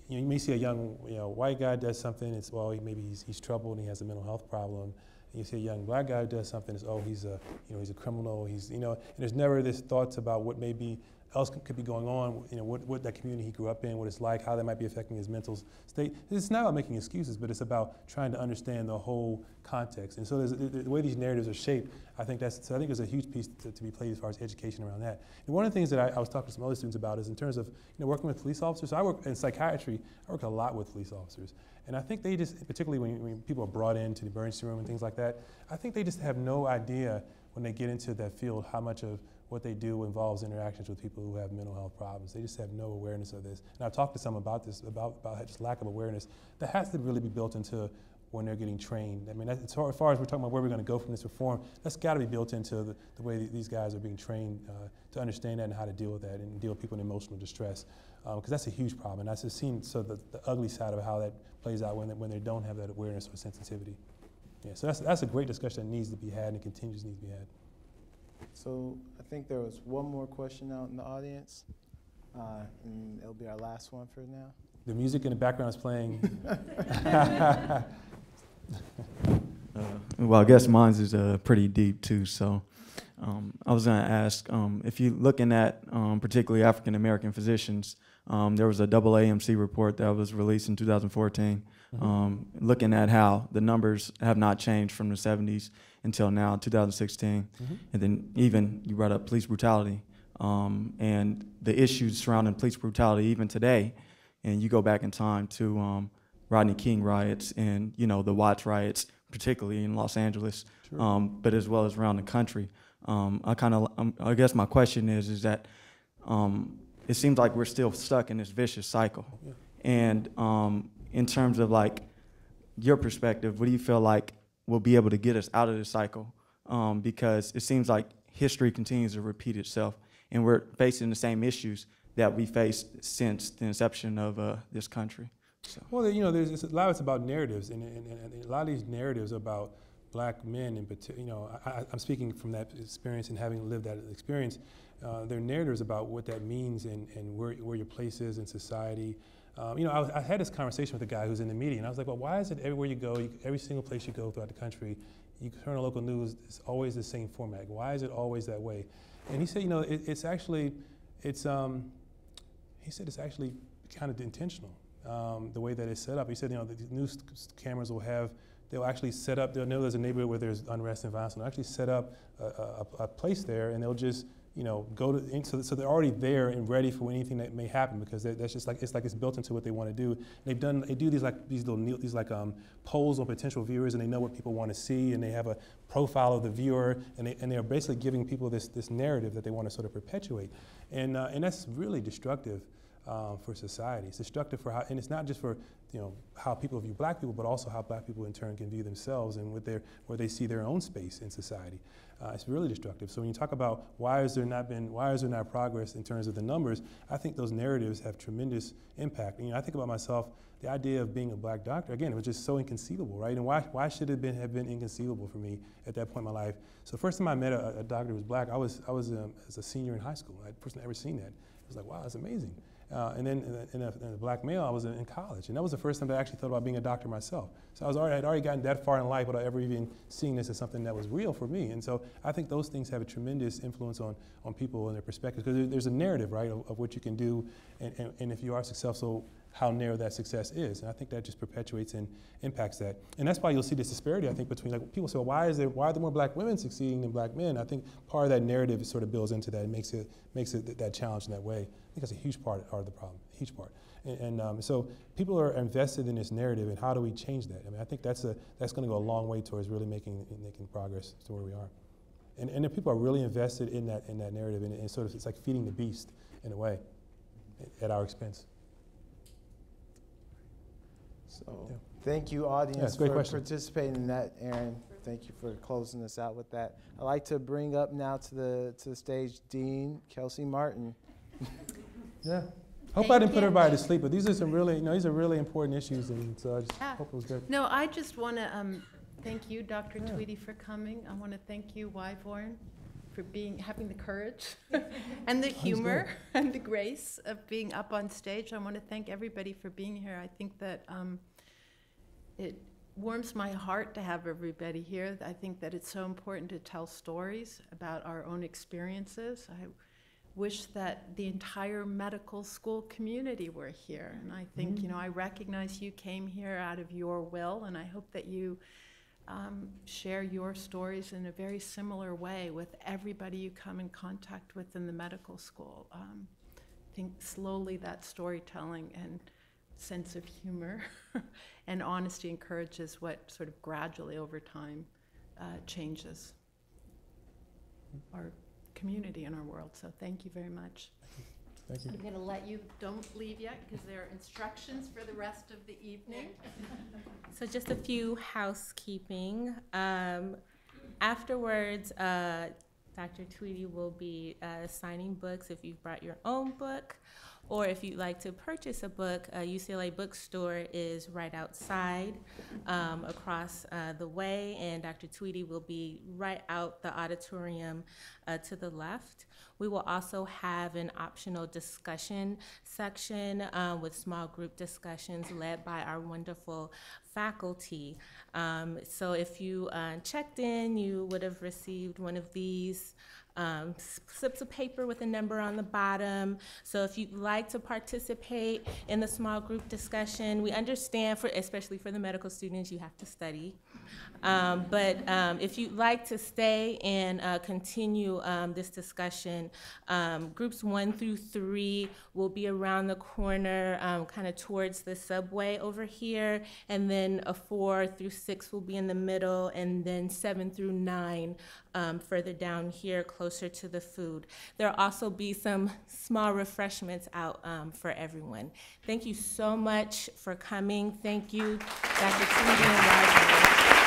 C: you, know, you may see a young, you know, white guy does something, it's, well, he, maybe he's, he's troubled and he has a mental health problem. And you see a young black guy who does something, it's, oh, he's a, you know, he's a criminal, he's, you know, and there's never this thoughts about what may be else could be going on, you know, what, what that community he grew up in, what it's like, how that might be affecting his mental state. It's not about making excuses, but it's about trying to understand the whole context. And so the, the, way these narratives are shaped, I think that's, so I think there's a huge piece to, to, be played as far as education around that. And one of the things that I, I, was talking to some other students about is in terms of, you know, working with police officers. So I work in psychiatry, I work a lot with police officers. And I think they just, particularly when, when people are brought into the emergency room and things like that, I think they just have no idea when they get into that field how much of what they do involves interactions with people who have mental health problems. They just have no awareness of this. And I've talked to some about this, about, about just lack of awareness. That has to really be built into when they're getting trained. I mean, as far, as far as we're talking about where we're going to go from this reform, that's got to be built into the, the way these guys are being trained uh, to understand that and how to deal with that and deal with people in emotional distress. Because um, that's a huge problem. And I've just seen so the, the ugly side of how that plays out when they, when they don't have that awareness or sensitivity. Yeah, so that's, that's a great discussion that needs to be had and continues to need to be had.
A: So think there was one more question out in the audience, uh, and it'll be our last one for now.
C: The music in the background is playing.
K: uh, well, I guess mine is uh, pretty deep too. So um, I was going to ask um, if you're looking at um, particularly African American physicians. Um, there was a double AMC report that was released in 2014, mm-hmm. Um, looking at how the numbers have not changed from the 70s until now, 2016. Mm-hmm. And then even you brought up police brutality um, and the issues surrounding police brutality even today. And you go back in time to um, Rodney King riots and you know the Watts riots, particularly in Los Angeles, sure. um, but as well as around the country. Um, I kind of, um, I guess my question is, is that um, it seems like we're still stuck in this vicious cycle. Yeah. And in terms of like your perspective, what do you feel like will be able to get us out of this cycle um, because it seems like history continues to repeat itself and we're facing the same issues that we faced since the inception of uh, this country.
C: So. Well, you know, there's a lot of it's about narratives, and, and, and, a lot of these narratives about black men in particular. You know, I, am speaking from that experience and having lived that experience. Uh, there are narratives about what that means and, and where, where your place is in society, um, you know, I, I, had this conversation with a guy who's in the media, and I was like, well, why is it everywhere you go, you, every single place you go throughout the country, you turn on local news, it's always the same format. Why is it always that way? And he said, you know, it, it's actually, it's, um, he said it's actually kind of intentional, um, the way that it's set up. He said, you know, the news cameras will have, they'll actually set up, they'll know there's a neighborhood where there's unrest and violence, and they'll actually set up a, a, a place there, and they'll just you know, go to, so, so they're already there and ready for anything that may happen because that's just like, it's like it's built into what they want to do. And they've done, they do these like, these little, these like um, polls on potential viewers and they know what people want to see and they have a profile of the viewer and, they, and they're basically giving people this, this narrative that they want to sort of perpetuate. And, uh, and that's really destructive. Um, for society. It's destructive for how, and it's not just for you know, how people view black people, but also how black people in turn can view themselves and what their, where they see their own space in society. Uh, it's really destructive. So when you talk about why has there not been, why is there not progress in terms of the numbers, I think those narratives have tremendous impact. And, you know, I think about myself, the idea of being a black doctor, again, it was just so inconceivable, right? And why, why should it have been, have been inconceivable for me at that point in my life? So first time I met a, a doctor who was black, I was, I was um, as a senior in high school. I first ever seen that. It was like, wow, that's amazing. Uh, and then in a, in a, black male, I was in, college. And that was the first time that I actually thought about being a doctor myself. So I was already, I'd already gotten that far in life without ever even seeing this as something that was real for me. And so I think those things have a tremendous influence on, on people and their perspectives because there's a narrative, right, of, of what you can do. And, and, and, if you are successful, how narrow that success is. And I think that just perpetuates and impacts that. And that's why you'll see this disparity, I think, between like people say, well, why is there why are there more black women succeeding than black men? I think part of that narrative sort of builds into that and makes it makes it that challenge in that way. I think that's a huge part of the problem, huge part. And, and um, so people are invested in this narrative, and how do we change that? I mean, I think that's a that's going to go a long way towards really making making progress to where we are. And and if people are really invested in that in that narrative, and, and sort of it's like feeding the beast in a way, at our expense.
A: So yeah. thank you, audience,
C: yeah,
A: for
C: question.
A: participating in that, Aaron. Thank you for closing us out with that. I'd like to bring up now to the to the stage Dean Kelsey Martin.
C: yeah. Hope Thank I didn't you. put everybody to sleep, but these are some really, you know, these are really important issues, and so I just yeah. hope it was good.
L: No, I just want to um, thank you, Dr. Yeah. Tweedy, for coming. I want to thank you, Wyvern, for being having the courage and the humor and the grace of being up on stage. I want to thank everybody for being here. I think that um, it warms my heart to have everybody here. I think that it's so important to tell stories about our own experiences. I wish that the entire medical school community were here. And I think, mm-hmm. you know, I recognize you came here out of your will, and I hope that you um, share your stories in a very similar way with everybody you come in contact with in the medical school. Um, I think slowly that storytelling and sense of humor and honesty encourages what sort of gradually over time uh, changes our community in our world. So thank you very much.
C: Thank you.
L: I'm going to let you, don't leave yet because there are instructions for the rest of the evening.
M: so just a few housekeeping. Um, afterwards, uh, Dr. Tweedy will be uh, signing books if you've brought your own book. Or if you'd like to purchase a book, uh, UCLA Bookstore is right outside um, across uh, the way, and Dr. Tweedy will be right out the auditorium uh, to the left. We will also have an optional discussion section uh, with small group discussions led by our wonderful faculty. Um, so if you uh, checked in, you would have received one of these um, slips of paper with a number on the bottom. So if you'd like to participate in the small group discussion, we understand for, especially for the medical students, you have to study. Um, but um, if you'd like to stay and uh, continue um, this discussion, um, groups one through three will be around the corner, um, kind of towards the subway over here, and then a four through six will be in the middle, and then seven through nine um, further down here, closer to the food. There'll also be some small refreshments out for everyone. Thank you so much for coming. Thank you, Dr. Tweedy and Roger.